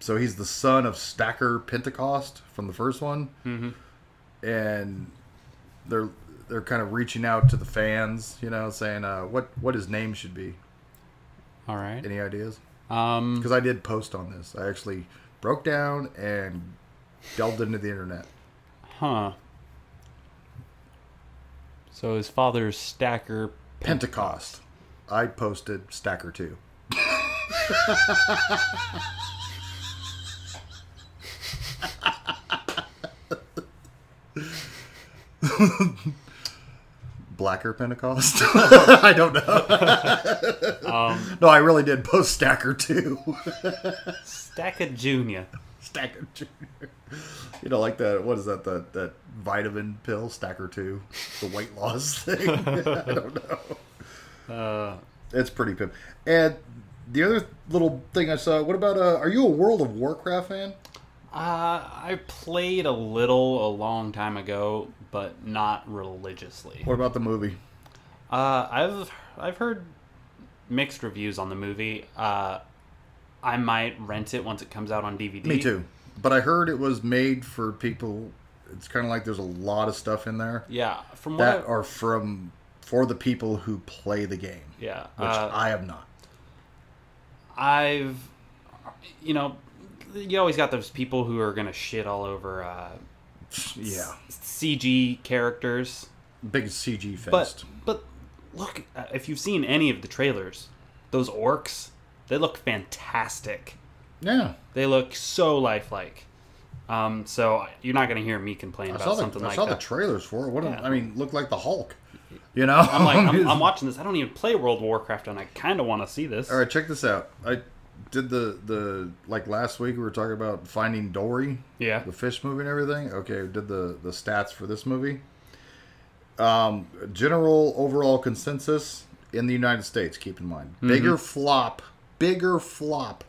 so he's the son of Stacker Pentecost from the first one, Mhm. and they're they're kind of reaching out to the fans, you know, saying uh, what what his name should be. All right. Any ideas? Um. Because I did post on this. I actually broke down and delved into the internet. Huh. So his father's Stacker. Pentecost. I posted Stacker 2. Blacker Pentecost? I don't know. Um. No, I really did post Stacker 2. Stacker Junior. Stacker Jr. You know, like that. What is that? That that vitamin pill, Stacker Two, the weight loss thing. I don't know. Uh, It's pretty pimp. And the other little thing I saw. What about? Uh, are you a World of Warcraft fan? uh, I played a little a long time ago, but not religiously. What about the movie? Uh, I've I've heard mixed reviews on the movie. Uh, I might rent it once it comes out on DVD. Me too. But I heard it was made for people. It's kind of like there's a lot of stuff in there Yeah, from what that I, are from for the people who play the game, yeah, which uh, I have not. I've you know you always got those people who are gonna shit all over uh, Yeah, CG characters, biggest CG fest. but but look uh, if you've seen any of the trailers, those orcs they look fantastic. yeah, They look so lifelike. Um, so you're not gonna hear me complain I about the something I like that. I saw the trailers for it. What? Yeah. I mean, looked like the Hulk. You know, I'm like, I'm, I'm watching this. I don't even play World of Warcraft, and I kind of want to see this. All right, check this out. I did the the like last week we were talking about Finding Dory, Yeah. the fish movie and everything. Okay, did the the stats for this movie. Um, general overall consensus in the United States. Keep in mind, bigger flop, bigger flop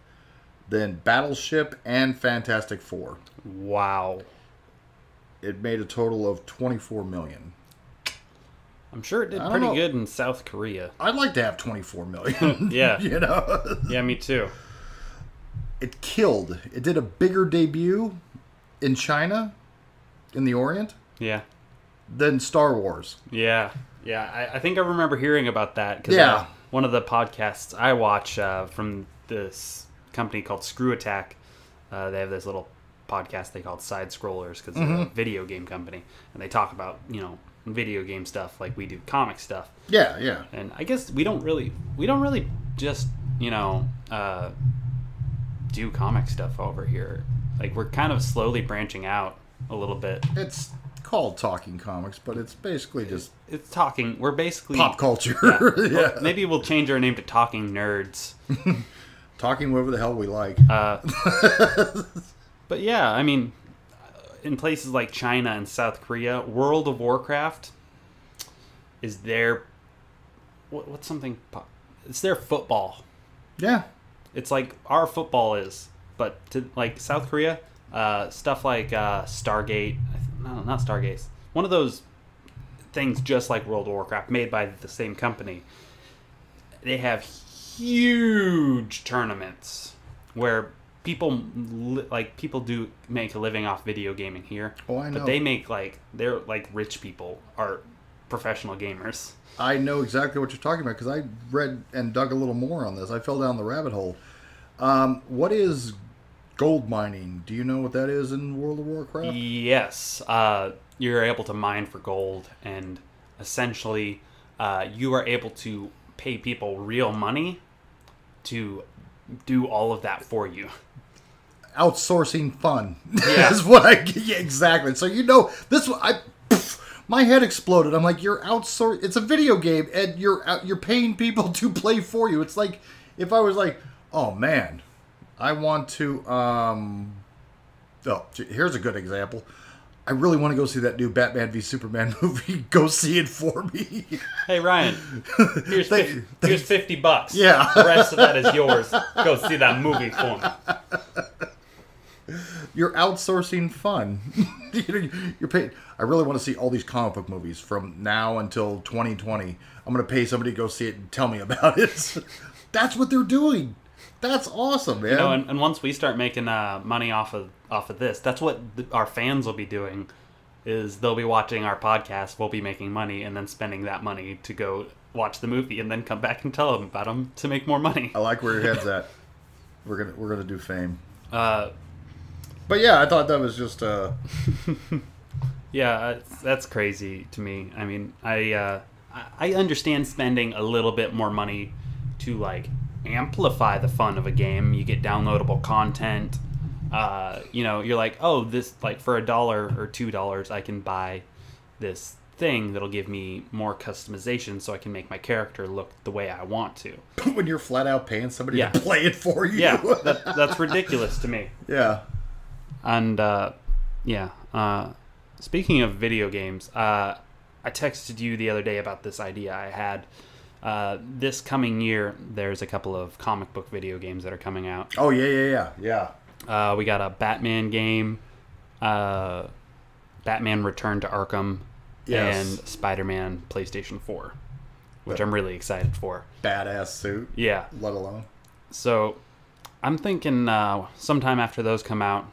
than Battleship and Fantastic Four. Wow. It made a total of twenty four million. I'm sure it did pretty know. good in South Korea. I'd like to have twenty four million. Yeah. you know. Yeah, me too. it killed. It did a bigger debut in China, in the Orient, Yeah. than Star Wars. Yeah. Yeah. I, I think I remember hearing about that. Cause, Yeah. uh, one of the podcasts I watch uh, from this company called ScrewAttack, uh, they have this little podcast they call it Side Scrollers because they're a video game company. And they talk about, you know, video game stuff like we do comic stuff. Yeah, yeah. and I guess we don't really we don't really just you know uh, do comic stuff over here. Like we're kind of slowly branching out a little bit. It's called Talking Comics, but it's basically just It's talking. We're basically pop culture. Yeah. Yeah. Well, maybe we'll change our name to Talking Nerds. Talking whatever the hell we like. Uh, but yeah, I mean, in places like China and South Korea, World of Warcraft is their what, what's something? It's their football. yeah. It's like our football is, but to like South Korea, uh, stuff like uh, Stargate. No, not Stargate. One of those things just like World of Warcraft, made by the same company. They have huge tournaments where people like people do make a living off video gaming here. Oh, I know. But they make like they're like rich people are professional gamers. I know exactly what you're talking about because I read and dug a little more on this. I fell down the rabbit hole. Um, what is gold mining? Do you know what that is in World of Warcraft? Yes, uh, you're able to mine for gold, and essentially, uh, you are able to pay people real money to do all of that for you. outsourcing fun. Yeah. is what I yeah, exactly. So you know this. I my head exploded. I'm like, you're outsourcing. It's a video game, and you're out, you're paying people to play for you. It's like if I was like, oh man, I want to. um Oh, here's a good example. I really want to go see that new Batman v Superman movie. Go see it for me. Hey Ryan, here's Thank- fif- here's fifty bucks. Yeah. the rest of that is yours. Go see that movie for me. you're outsourcing fun. You're paying. I really want to see all these comic book movies from now until 2020. I'm going to pay somebody to go see it and tell me about it. That's what they're doing. That's awesome, man. You know, and, and once we start making uh, money off of off of this, that's what th- our fans will be doing. Is they'll be watching our podcast, we'll be making money, and then spending that money to go watch the movie, and then come back and tell them about them to make more money. I like where your head's at. We're gonna we're gonna do fame. Uh, But yeah, I thought that was just uh yeah, that's crazy to me. I mean, I uh, I I understand spending a little bit more money to like amplify the fun of a game. You get downloadable content. Uh, you know, you're like, oh, this like for a dollar or two dollars, I can buy this thing that'll give me more customization, so I can make my character look the way I want to. when you're flat out paying somebody Yeah. to play it for you. Yeah, that, that's ridiculous to me. yeah. And uh, yeah, uh, speaking of video games, uh, I texted you the other day about this idea I had. Uh, this coming year, there's a couple of comic book video games that are coming out. Oh yeah, yeah, yeah, Uh, we got a Batman game, uh, Batman Return to Arkham, Yes. and Spider Man PlayStation 4, which But- I'm really excited for. Badass suit. Yeah. Let alone. So I'm thinking uh, sometime after those come out,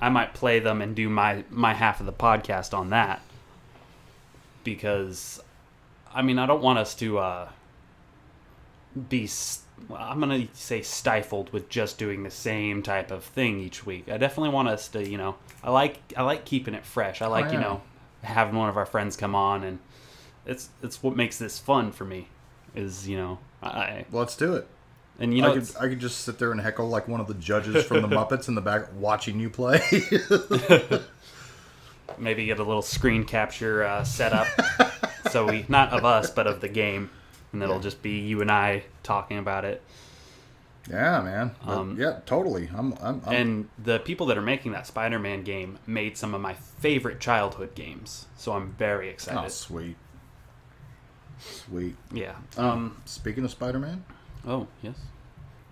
I might play them and do my, my half of the podcast on that. Because, I mean, I don't want us to uh, be, I'm going to say stifled with just doing the same type of thing each week. I definitely want us to, you know, I like I like keeping it fresh. I like, you yeah. know, having one of our friends come on and it's it's what makes this fun for me is, you know, I Let's do it. and you know I could I could just sit there and heckle like one of the judges from the Muppets in the back watching you play. maybe get a little screen capture uh, set up so we not of us but of the game and it'll just be you and i talking about it yeah, man. Um, yeah, totally. I'm. I'm. I'm and the people that are making that spider-man game made some of my favorite childhood games so i'm very oh, excited sweet. Sweet. yeah um Speaking of Spider-Man, oh yes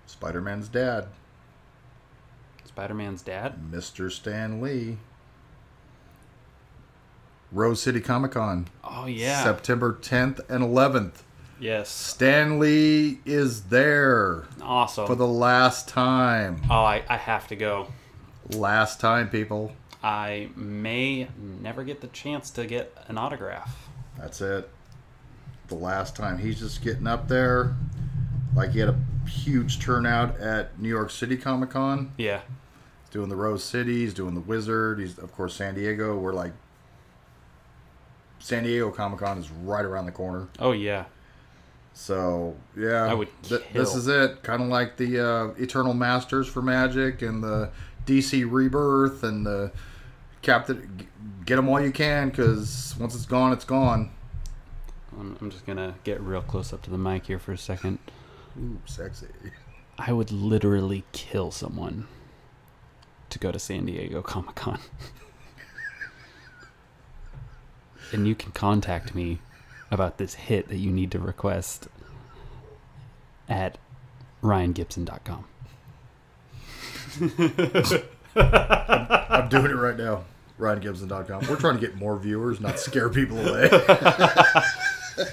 Spider-Man's dad, spider-man's dad Mr. Stan Lee. Rose City Comic Con, oh yeah September 10th and 11th. Yes Stan Lee is there awesome for the last time. oh I, I have to go Last time, people. i may never get the chance to get an autograph That's it. The last time. He's just getting up there. Like he had a huge turnout at New York City Comic Con. yeah He's doing the Rose City. He's doing the Wizard. He's of course San Diego. We're like San Diego Comic Con is right around the corner. oh yeah So yeah, I would th- this is it. Kind of like the uh, Eternal Masters for Magic and the DC Rebirth and the Captain. Get them while you can, because once it's gone, it's gone. I'm, I'm just gonna get real close up to the mic here for a second Ooh, sexy. I would literally kill someone to go to San Diego Comic Con. and you can contact me about this hit that you need to request at ryangibson.com. I'm doing it right now. RyanGibson.com. We're trying to get more viewers, not scare people away.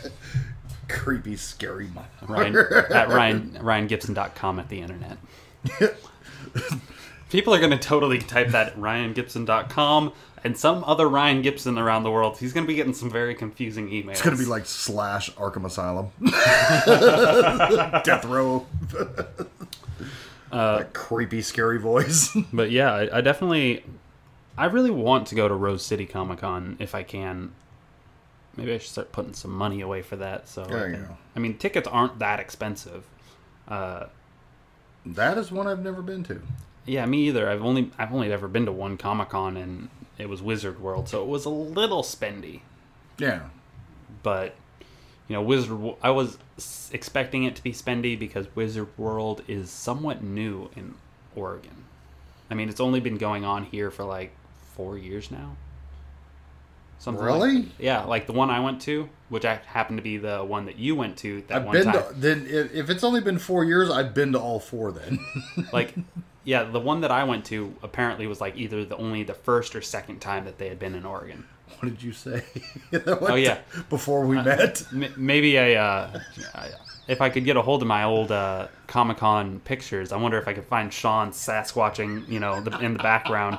Creepy, scary Ryan, at Ryan, ryangibson.com at the internet. People are going to totally type that at ryangibson.com and some other Ryan Gibson around the world. He's going to be getting some very confusing emails. It's gonna be like slash Arkham Asylum, Death Row. Uh, that creepy, scary voice. But yeah, I, I definitely, I really want to go to Rose City Comic Con if I can. Maybe I should start putting some money away for that. So There I, you can- go. I mean, tickets aren't that expensive. Uh, that is one I've never been to. yeah, me either. I've only I've only ever been to one Comic Con, and it was Wizard World, so it was a little spendy. Yeah, But you know, Wizard, I was expecting it to be spendy because Wizard World is somewhat new in Oregon. I mean, it's only been going on here for like four years now. Something like- Really? yeah, like the one I went to, which I happened to be the one that you went to that I've one been time. to. Then if if it's only been four years, I've been to all four. Then like, yeah, the one that I went to apparently was like either the only the first or second time that they had been in Oregon. what did you say? Oh, yeah. before we met. M- maybe I, uh, if I could get a hold of my old uh, Comic Con pictures, I wonder if I could find Sean Sasquatching, you know, the, in the background,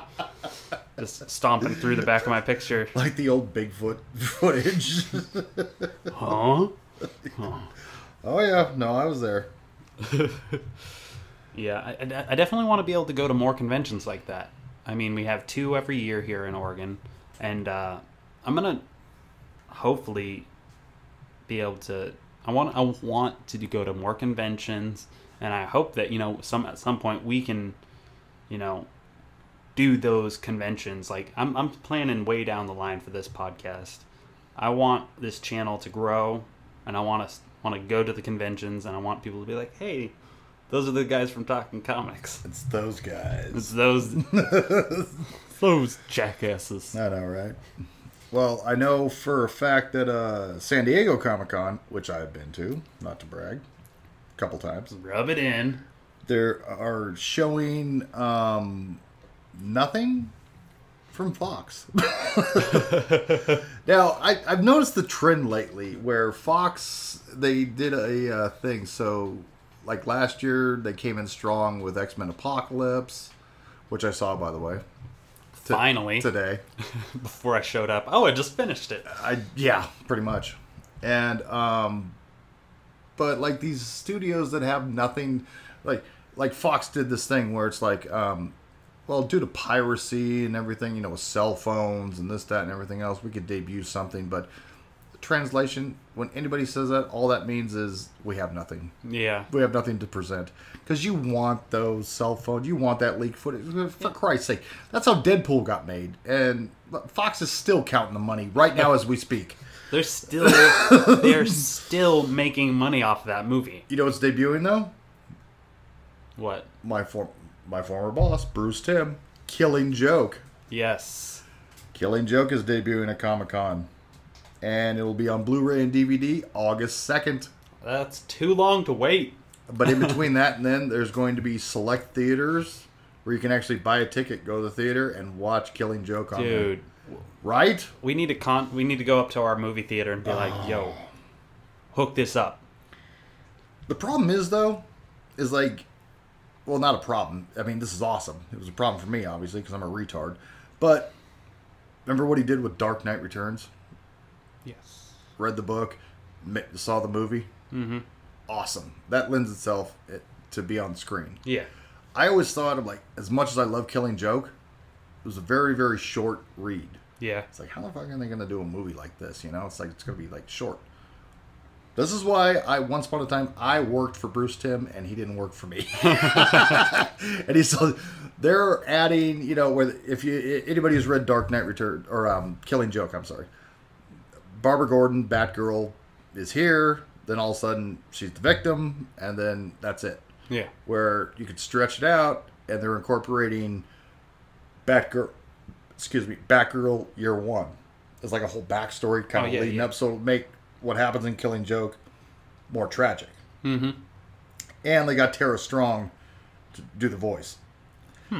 just stomping through the back of my picture. Like the old Bigfoot footage. Huh? oh yeah, no, I was there. Yeah, I, I- definitely want to be able to go to more conventions like that. I mean, we have two every year here in Oregon, and uh, I'm gonna hopefully be able to. I want I want to go to more conventions, and I hope that you know some at some point we can, you know, do those conventions. Like I'm I'm planning way down the line for this podcast. I want this channel to grow, and I want to want to go to the conventions, and I want people to be like, hey, Those are the guys from Talking Comics. It's those guys. It's those those jackasses. I know, right? Well, I know for a fact that uh, San Diego Comic Con, which I've been to, not to brag, a couple times, Rub it in. they are showing um, nothing from Fox. now, I, I've noticed the trend lately where Fox they did a uh, thing. So, like last year, they came in strong with X Men Apocalypse, which I saw by the way t- Finally, today. before I showed up. Oh, I just finished it. I yeah, pretty much. And um but like these studios that have nothing like like Fox did this thing where it's like um well, due to piracy and everything, you know, with cell phones and this, that, and everything else, we could debut something. But translation, when anybody says that, all that means is we have nothing. Yeah. We have nothing to present because you want those cell phones. You want that leaked footage. For Christ's sake, that's how Deadpool got made, and Fox is still counting the money right now as we speak. They're still they're still making money off of that movie. You know what's debuting though? What? My form, my former boss, Bruce Timm, Killing Joke. Yes. Killing Joke is debuting at Comic Con, and it will be on Blu-ray and DVD August second. That's too long to wait. But in between that and then, there's going to be select theaters where you can actually buy a ticket, go to the theater, and watch Killing Joke on there. Dude, Right? we need to con we need to go up to our movie theater and be like, ah. "Yo, hook this up." The problem is though, is like, well, not a problem. I mean, this is awesome. It was a problem for me, obviously, because I'm a retard. But remember what he did with Dark Knight Returns? Yes. Read the book, saw the movie. Mm-hmm. Awesome. That lends itself it, to be on screen. Yeah. I always thought of like, as much as I love Killing Joke, it was a very, very short read. Yeah. It's like, how the fuck are they going to do a movie like this? You know, it's like it's going to be like short. This is why I once upon a time I worked for Bruce Timm and he didn't work for me. and he's so they're adding, you know, where if you anybody who's read Dark Knight Return or um, Killing Joke, I'm sorry, Barbara Gordon, Batgirl, is here. Then all of a sudden she's the victim, and then that's it Yeah. where you could stretch it out, and they're incorporating Batgirl. Excuse me, Batgirl Year One. It's like a whole backstory kind Oh, of yeah, leading yeah. up, so it'll make what happens in Killing Joke more tragic. Mm-hmm. And they got Tara Strong to do the voice.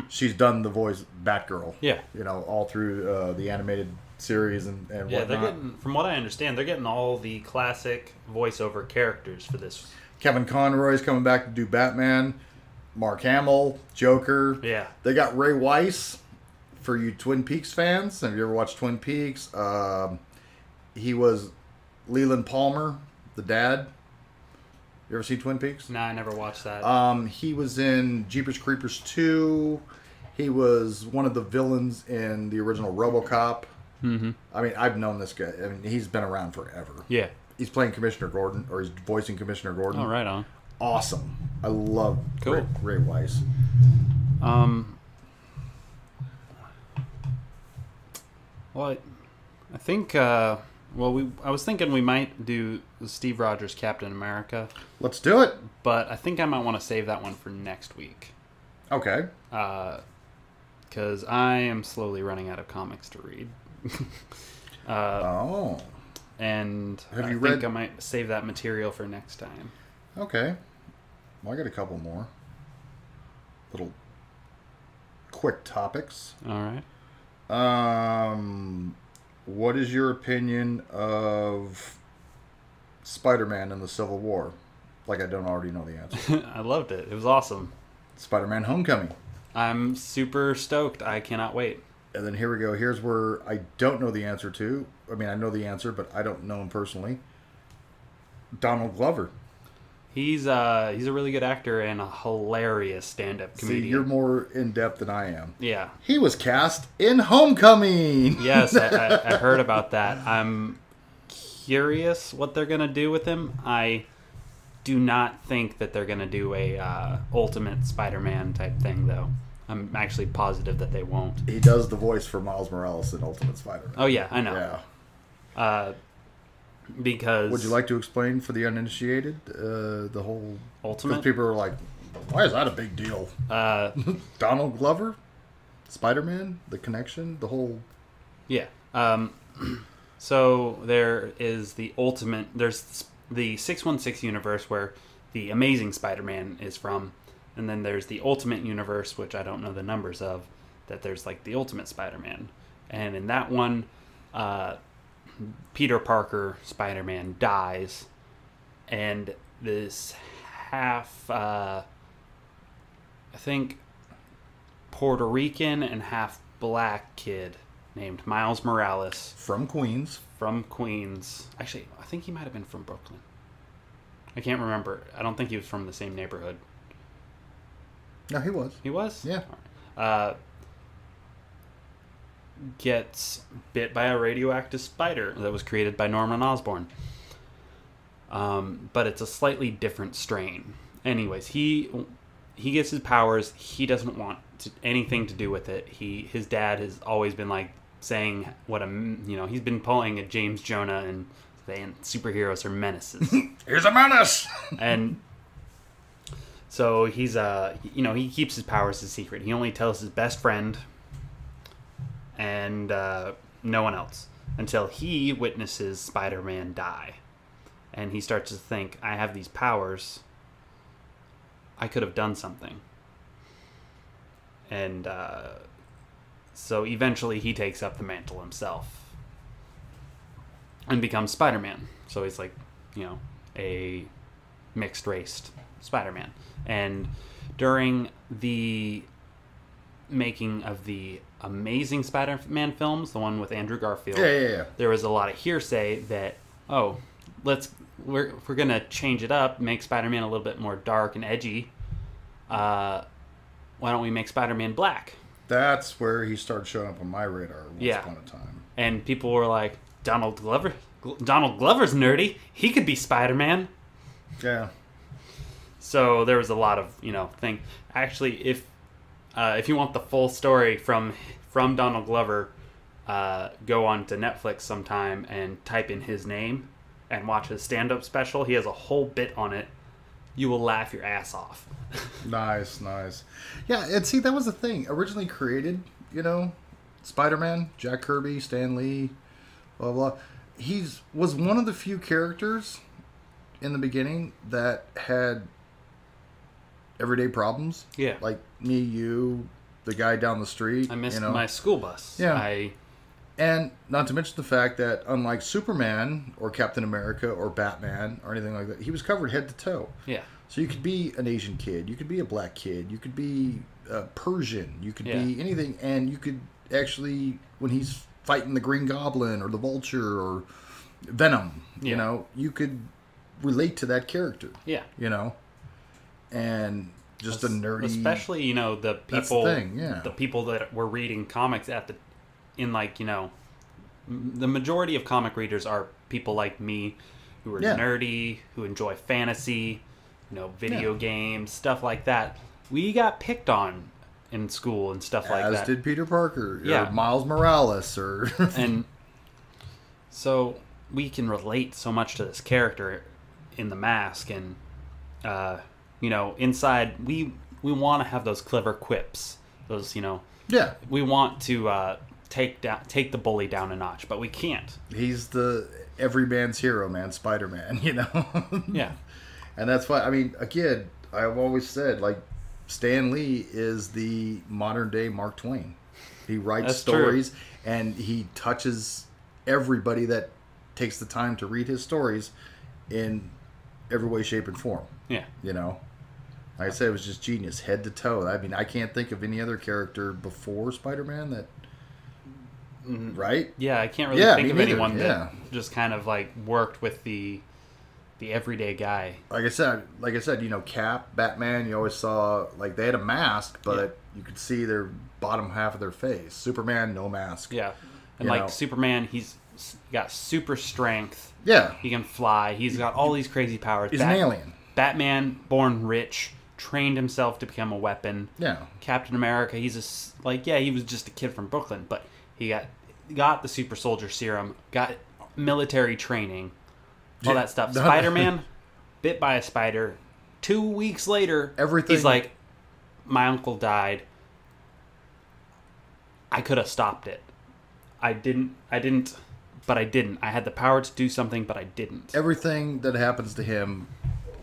She's done the voice Batgirl. Hmm. Yeah. you know, all through uh, the animated series and, and Yeah, they're getting from what I understand, they're getting all the classic voiceover characters for this. Kevin Conroy's coming back to do Batman. Mark Hamill, Joker. Yeah. They got Ray Wise for you Twin Peaks fans. Have you ever watched Twin Peaks? Um, he was Leland Palmer, the dad. You ever see Twin Peaks? Nah, I never watched that. Um, he was in Jeepers Creepers 2. He was one of the villains in the original RoboCop. Mm-hmm. I mean, I've known this guy. I mean, he's been around forever. Yeah. He's playing Commissioner Gordon, or he's voicing Commissioner Gordon. Oh, right on. Awesome. I love Cool. Ray, Ray Wise. Um. Well, I, I think. Uh, well, we. I was thinking we might do Steve Rogers Captain America, Let's do it. but I think I might want to save that one for next week. Okay. because I am slowly running out of comics to read. uh, Oh. and Have I you think read- I might save that material for next time. Okay. Well, I got a couple more. Little quick topics. All right. Um, what is your opinion of Spider-Man in the Civil War? Like I don't already know the answer. I loved it. It was awesome. Spider-Man: Homecoming. I'm super stoked. I cannot wait. And then here we go. Here's where I don't know the answer to. I mean, I know the answer, but I don't know him personally. Donald Glover. He's uh he's a really good actor and a hilarious stand-up See, comedian. you're more in depth than I am. yeah. He was cast in Homecoming. Yes, I, I, I heard about that. I'm curious what they're gonna do with him. I do not think that they're gonna do a uh, Ultimate Spider-Man type thing, though. I'm actually positive that they won't. He does the voice for Miles Morales in Ultimate Spider-Man. Oh yeah, I know. Yeah. Uh, because Would you like to explain for the uninitiated uh, the whole? Because Ultimate? people are like, Why is that a big deal? Uh, Donald Glover, Spider Man, the connection, the whole. yeah. Um, so there is the ultimate. There's the six one six universe where the Amazing Spider-Man is from, and then there's the Ultimate universe, which I don't know the numbers of. That there's like the Ultimate Spider-Man, and in that one, uh, Peter Parker Spider-Man dies, and this half, uh, I think, Puerto Rican and half black kid named Miles Morales From Queens. from Queens. Actually, I think he might have been from Brooklyn. I can't remember. I don't think he was from the same neighborhood. No, he was. He was? Yeah. Uh, gets bit by a radioactive spider that was created by Norman Osborn. Um, but it's a slightly different strain. Anyways, he he gets his powers. He doesn't want to, anything to do with it. He his dad has always been like saying what a you know he's been pulling a James Jonah and saying superheroes are menaces Here's a menace! and so he's uh you know he keeps his powers a secret. He only tells his best friend and uh, no one else until he witnesses spider-man die. And he starts to think i have these powers. I could have done something. And uh, so eventually he takes up the mantle himself and becomes spider-man. So he's like you know a mixed raced Spider-Man. And during the making of the Amazing Spider-Man films, the one with Andrew Garfield, Yeah, yeah, yeah. there was a lot of hearsay that oh, let's we're we're gonna change it up, make Spider-Man a little bit more dark and edgy. Uh, why don't we make Spider-Man black? That's where he started showing up on my radar once Yeah. upon a time. And people were like, Donald Glover, Donald Glover's nerdy. He could be Spider-Man. Yeah. So there was a lot of you know thing. Actually, if uh, if you want the full story from from Donald Glover, uh, go on to Netflix sometime and type in his name and watch his stand up special. He has a whole bit on it. You will laugh your ass off. Nice, nice. Yeah, and see, that was the thing. Originally created, you know, Spider Man, Jack Kirby, Stan Lee, blah, blah. He's was one of the few characters in the beginning that had everyday problems. Yeah. Like me, you, the guy down the street. I missed you know? my school bus. Yeah. I And not to mention the fact that, unlike Superman or Captain America or Batman or anything like that, he was covered head to toe. yeah. So you could be an Asian kid, you could be a black kid, you could be uh, Persian, you could be anything, and you could actually, when he's fighting the Green Goblin or the Vulture or Venom, you know, you could relate to that character, Yeah. you know, and just a nerdy. especially you know the That's the people thing, yeah. the people that were reading comics at the in like you know the majority of comic readers are people like me who are Yeah. nerdy who enjoy fantasy you know video Yeah. games stuff like that we got picked on in school and stuff like as that did Peter Parker, Yeah. or Miles Morales, or and so we can relate so much to this character in the mask and uh, you know inside we we want to have those clever quips those you know yeah, we want to uh, take down take the bully down a notch but we can't he's the every man's hero, man, Spider Man, you know. yeah And that's why I mean, again, I've always said like Stan Lee is the modern day Mark Twain. He writes That's true. stories and he touches everybody that takes the time to read his stories in every way, shape, and form. yeah You know, like I said, it was just genius, head to toe. I mean, I can't think of any other character before Spider Man that, mm-hmm. right? yeah i can't really Yeah, think of neither, anyone yeah. that just kind of like worked with the the everyday guy like I said, like I said, you know, Cap, Batman, you always saw like they had a mask, but you could see their bottom half of their face. Superman, no mask. yeah and You like know. superman he's got super strength Yeah, he can fly he's got all these crazy powers he's Bat- an alien. Batman, born rich, trained himself to become a weapon. Yeah, Captain America, he's a like yeah, he was just a kid from Brooklyn, but he got got the super soldier serum, got military training, all that stuff. Spider Man, bit by a spider, two weeks later, Everything- He's like, my uncle died. I could have stopped it. I didn't. I didn't. But I didn't. I had the power to do something, but I didn't. Everything that happens to him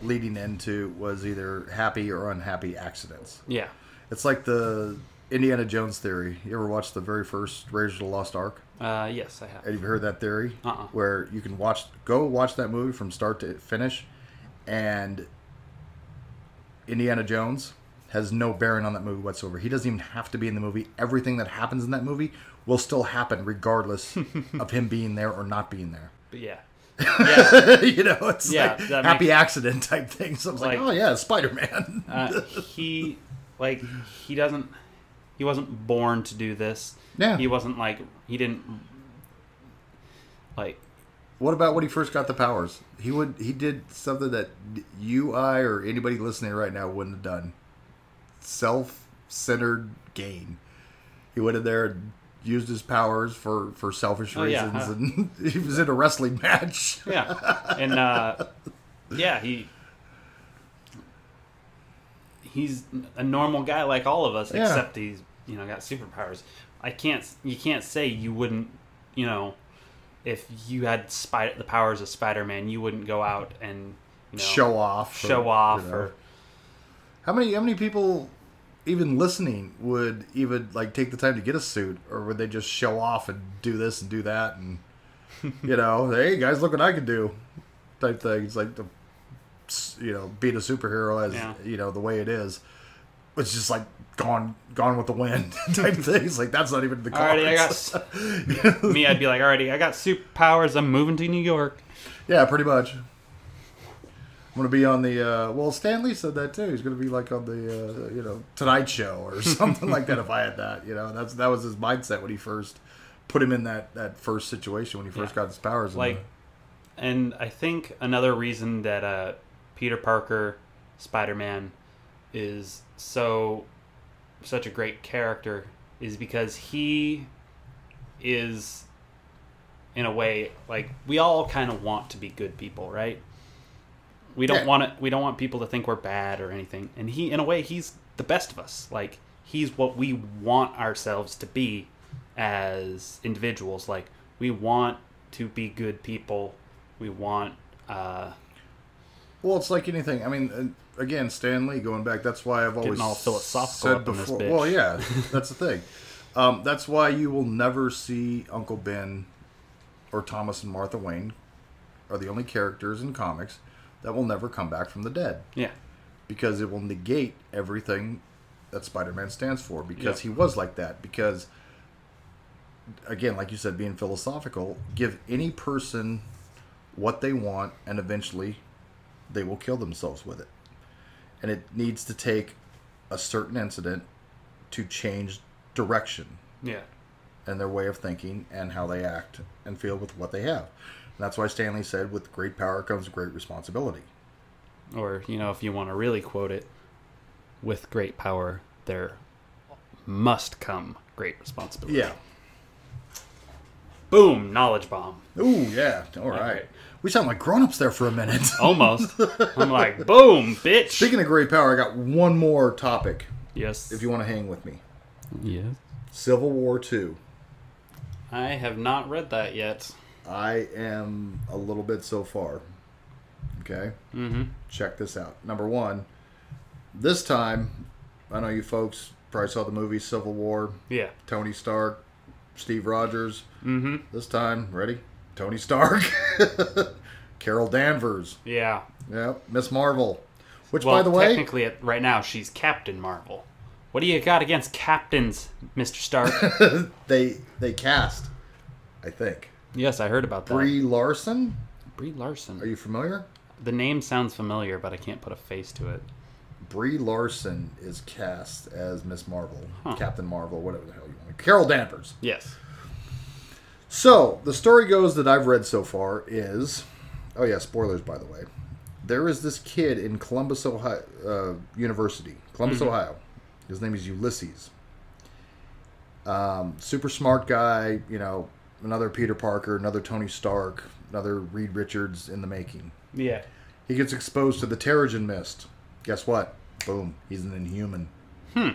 leading into was either happy or unhappy accidents. Yeah. It's like the Indiana Jones theory. You ever watched the very first Raiders of the Lost Ark? Uh, yes, I have. Have you heard that theory? Uh-uh. Where you can watch, go watch that movie from start to finish, and Indiana Jones has no bearing on that movie whatsoever. He doesn't even have to be in the movie. Everything that happens in that movie will still happen regardless of him being there or not being there. But yeah. Yeah. you know, it's Yeah, like happy makes- accident type thing. So I was like, Like- oh yeah, Spider Man. Uh, he, like, he doesn't. He wasn't born to do this. Yeah. He wasn't like. He didn't. Like. What about when he first got the powers? He would he did something that you, I, or anybody listening right now wouldn't have done. Self-centered gain. He went in there and used his powers for for selfish Oh, yeah, reasons, huh. and he was in a wrestling match. Yeah. And uh, yeah, he. He's a normal guy like all of us, Yeah. except he's you know got superpowers. I can't. You can't say you wouldn't. You know, if you had spider the powers of Spider-Man, you wouldn't go out and you know, show off, show or, off, you know. or how many how many people even listening would even like take the time to get a suit, or would they just show off and do this and do that and you know, hey guys, look what I can do, type thing. It's like the you know being a superhero as Yeah. you know the way it is. It's just like gone gone with the wind type thing. It's like that's not even the. Alrighty, I got me. I'd be like, alrighty, I got superpowers. I'm moving to New York. Yeah, pretty much. I'm gonna be on the uh, well. Stan Lee said that too. He's gonna be like on the uh, you know Tonight Show or something like that. If I had that, you know, that's that was his mindset when he first put him in that that first situation when he first Yeah. got his powers. Like, and I think another reason that uh, Peter Parker, Spider Man, is so such a great character is because he is, in a way, like we all kind of want to be good people, right? We don't Yeah. want to. We don't want people to think we're bad or anything. And he, in a way, he's the best of us. Like he's what we want ourselves to be as individuals. Like we want to be good people. We want. uh well, it's like anything. I mean, again, Stan Lee going back. That's why I've always all philosophical said up in this before. Well, yeah, that's the thing. Um, that's why you will never see Uncle Ben or Thomas and Martha Wayne are the only characters in comics that will never come back from the dead. Yeah. because it will negate everything that Spider-Man stands for because Yeah. he was like that because again like you said being philosophical give any person what they want and eventually they will kill themselves with it and it needs to take a certain incident to change direction Yeah. and their way of thinking and how they act and feel with what they have that's why Stan Lee said with great power comes great responsibility Or you know, if you want to really quote it, with great power there must come great responsibility. yeah Boom! Knowledge bomb. Ooh, yeah. All right. right. We sound like grown-ups there for a minute. Almost. I'm like, boom, bitch. Speaking of great power, I got one more topic. yes. If you want to hang with me, Yes. Civil War Two. I have not read that yet. I am a little bit so far. Okay, Mm-hmm. check this out. Number one, this time, I know you folks probably saw the movie Civil War. Yeah. Tony Stark, Steve Rogers. Mm-hmm. This time, ready? Tony Stark, Carol Danvers. Yeah. Yeah. Miss Marvel. Which, well, by the way, technically, right now she's Captain Marvel. What do you got against captains, Mister Stark? they they cast. I think yes, I heard about that. Brie Larson. Brie Larson. Are you familiar? The name sounds familiar, but I can't put a face to it. Brie Larson is cast as Miss Marvel, Huh. Captain Marvel, whatever the hell you want. Carol Danvers. Yes. So the story goes that I've read so far is, oh yeah, spoilers by the way. There is this kid in Columbus, Ohio uh, University, Columbus, Ohio. His name is Ulysses. Um, super smart guy, you know, another Peter Parker, another Tony Stark, another Reed Richards in the making. Yeah. He gets exposed to the Terrigen Mist, Guess what? Boom, he's an inhuman. Hmm.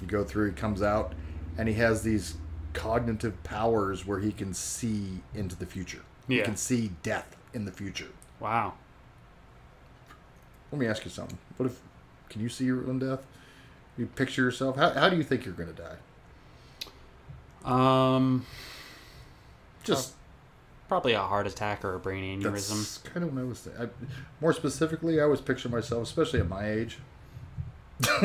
You go through, he comes out, and he has these cognitive powers where he can see into the future. He Yeah. can see death in the future. Wow. Let me ask you something. What if, can you see your own death? You picture yourself? How, how do you think you're going to die? Um, Just uh, probably a heart attack or a brain aneurysm. That's kind of what I was thinking. I, more specifically, I always picture myself, especially at my age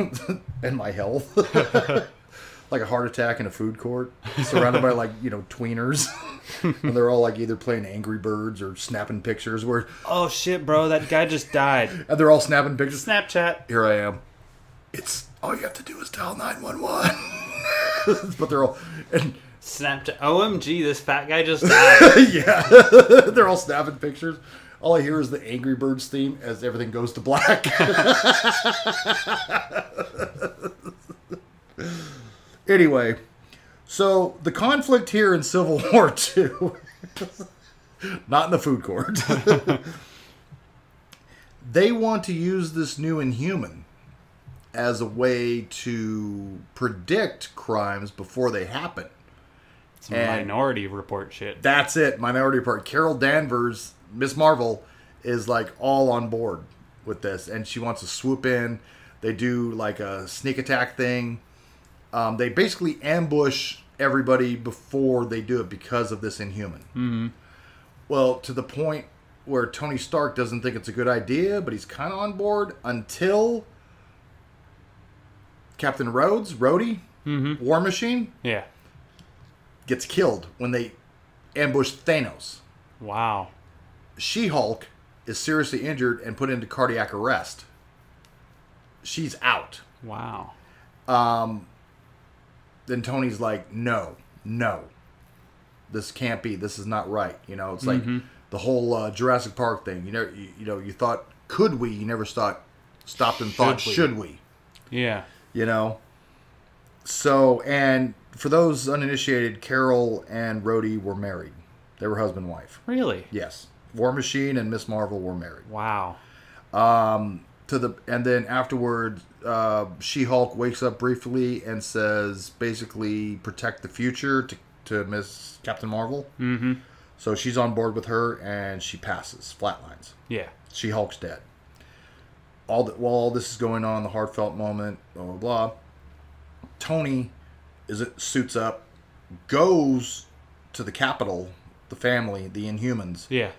and my health, like a heart attack in a food court, surrounded by like you know tweeners, and they're all like either playing Angry Birds or snapping pictures. Where Oh shit, bro! That guy just died. and they're all snapping pictures. Snapchat. Here I am. It's all you have to do is dial nine one one. But they're all and Snapchat. OMG, this fat guy just died. yeah, they're all snapping pictures. All I hear is the Angry Birds theme as everything goes to black. anyway, so the conflict here in Civil War II, not in the food court, they want to use this new Inhuman as a way to predict crimes before they happen. Some And- minority report shit. That's it. Minority Report. Carol Danvers, Miss Marvel, is like all on board with this, and she wants to swoop in. They do like a sneak attack thing. Um, they basically ambush everybody before they do it because of this Inhuman. Mm-hmm. Well, to the point where Tony Stark doesn't think it's a good idea, but he's kind of on board until Captain Rhodes, Rhodey, War Machine, Yeah. Gets killed when they ambush Thanos. Wow. She Hulk is seriously injured and put into cardiac arrest. She's out. Wow. Um, Then Tony's like, no, no, this can't be. This is not right. You know, it's like the whole uh, Jurassic Park thing. You know, you, you know, you thought could we? You never thought stopped and thought we? should we? Yeah. you know. So, and for those uninitiated, Carol and Rhodey were married. They were husband and wife. Really? Yes, War Machine and Miss Marvel were married. Wow. Um, To the and then afterward, uh, She Hulk wakes up briefly and says, basically, protect the future to to Miss Captain Marvel. Mm-hmm. So she's on board with her, and she passes, flatlines. Yeah. She Hulk's dead. All that while all this is going on, the heartfelt moment, blah blah blah. Tony is it suits up, goes to the capital, the family, the Inhumans, Yeah.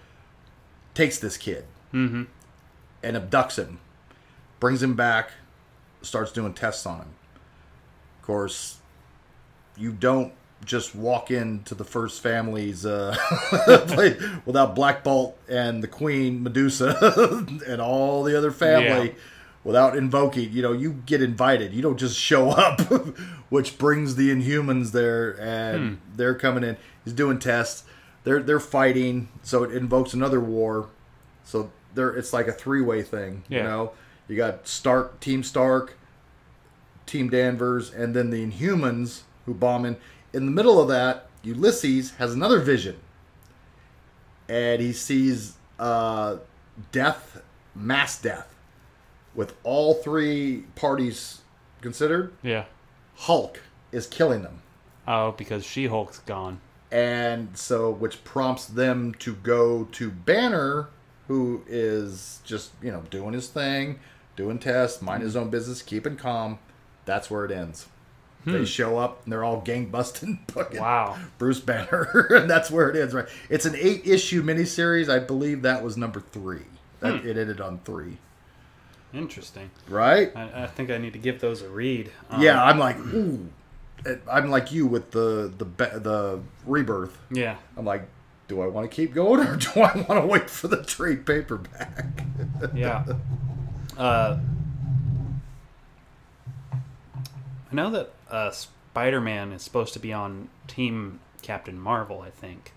takes this kid Mm-hmm. and abducts him, brings him back, starts doing tests on him. Of course, you don't just walk into the first family's uh, place without Black Bolt and the Queen Medusa and all the other family Yeah. Without invoking. You know, you get invited. You don't just show up, which brings the Inhumans there, and they're coming in. He's doing tests. They're they're fighting, so it invokes another war. So there, it's like a three way thing. You know, you got Stark, Team Stark, Team Danvers, and then the Inhumans who bomb in. In the middle of that, Ulysses has another vision, and he sees uh, death, mass death, with all three parties considered. Yeah. Hulk is killing them, Oh, because She Hulk's gone. and so which prompts them to go to Banner, who is just you know doing his thing, doing tests, mind his own business, keeping calm. That's where it ends. They hmm. show up and they're all gang busting Wow. Bruce Banner, and that's where it ends. Right? It's an eight issue miniseries. I believe that was number three. That hmm. it ended on three. Interesting. Right? I, I think I need to give those a read. Um, yeah, I'm like, ooh. I'm like you with the the be- the rebirth. Yeah. I'm like, do I want to keep going or do I want to wait for the trade paperback? Yeah. Uh, I know that uh, Spider Man is supposed to be on Team Captain Marvel, I think.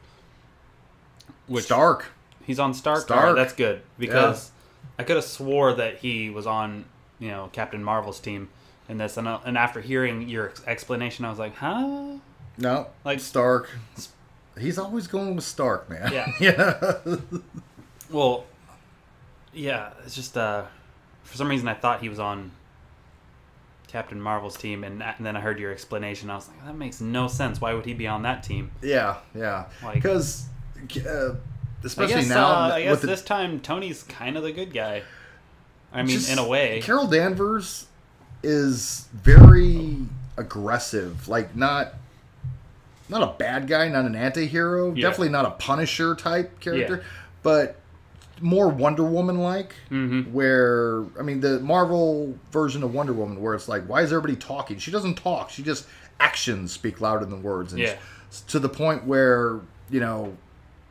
Which Stark. He's on Stark. Stark. Alright, that's good because I could have swore that he was on, you know, Captain Marvel's team in this, and uh, and after hearing your ex- explanation, I was like, huh? No, Like- Stark. He's always going with Stark, man. Yeah. yeah. Well, yeah, it's just uh, for some reason I thought he was on Captain Marvel's team, and, and then I heard your explanation. I was like, that makes no sense. Why would he be on that team? Yeah, yeah. Like- Because, uh, I especially guess, now, uh, I guess the, this time Tony's kind of the good guy. I mean, just- in a way. Carol Danvers is very aggressive. Like not, not a bad guy, not an anti-hero. Yeah. Definitely not a Punisher type character, Yeah. but more Wonder Woman like. Mhm. Where I mean, the Marvel version of Wonder Woman, where it's like, why is everybody talking? She doesn't talk. She just actions speak louder than words. And Yeah. to the point where you know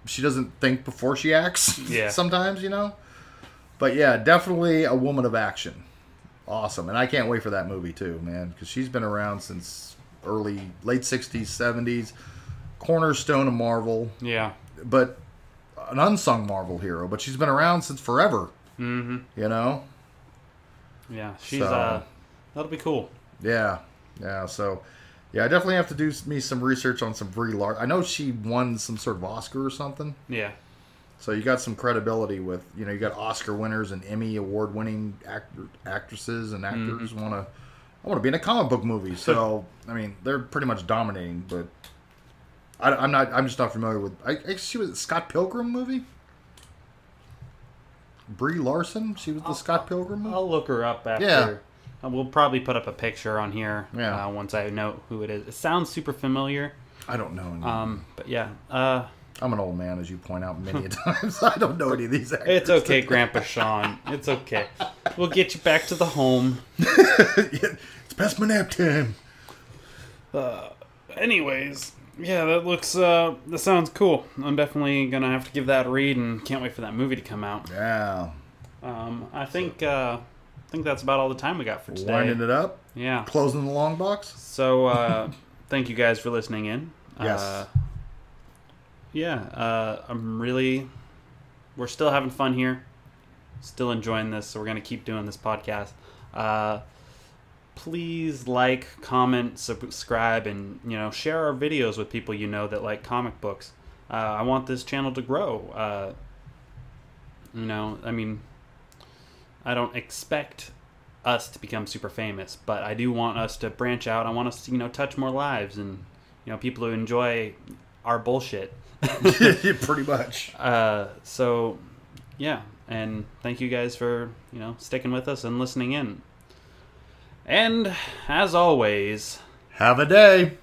she doesn't think before she acts. Yeah. sometimes you know. But yeah, definitely a woman of action. Awesome, and I can't wait for that movie too, man, because she's been around since early late '60s, '70s, cornerstone of Marvel, Yeah. but an unsung Marvel hero. But she's been around since forever. hmm You know? Yeah. She's So- uh, that'll be cool. Yeah, yeah. So, yeah, I definitely have to do me some research on some Brie Larson. I know she won some sort of Oscar or something. Yeah. So you got some credibility with you know you got Oscar winners and Emmy award winning actor, actresses and actors mm-hmm. want to I want to be in a comic book movie. So I mean they're pretty much dominating, but I, am not. I'm just not familiar with. I, I she was Scott Pilgrim movie. Brie Larson, she was the Scott Pilgrim movie. I'll look her up after. Yeah. Uh, We'll probably put up a picture on here Yeah. uh, once I know who it is. It sounds super familiar. I don't know. Um, but yeah, uh, I'm an old man, as you point out many a times. I don't know any of these actors. it's okay, Grandpa Sean. It's okay. We'll get you back to the home. it's past my nap time. Uh, Anyways, yeah, that looks uh, that sounds cool. I'm definitely gonna have to give that a read, and can't wait for that movie to come out. Yeah, Um, I think uh, think that's about all the time we got for today. winding it up, Yeah. closing the long box. So uh, thank you guys for listening in. Yes. Uh, yeah, uh, I'm really. We're still having fun here. Still enjoying this, so we're gonna keep doing this podcast. Uh, please like, comment, subscribe, and you know share our videos with people you know that like comic books. Uh, I want this channel to grow. Uh, you know, I mean, I don't expect us to become super famous, but I do want us to branch out. I want us to, you know, touch more lives and, you know, people who enjoy our bullshit. Pretty much. Uh, so, yeah, and thank you guys for, you know, sticking with us and listening in. And as always, Have a day.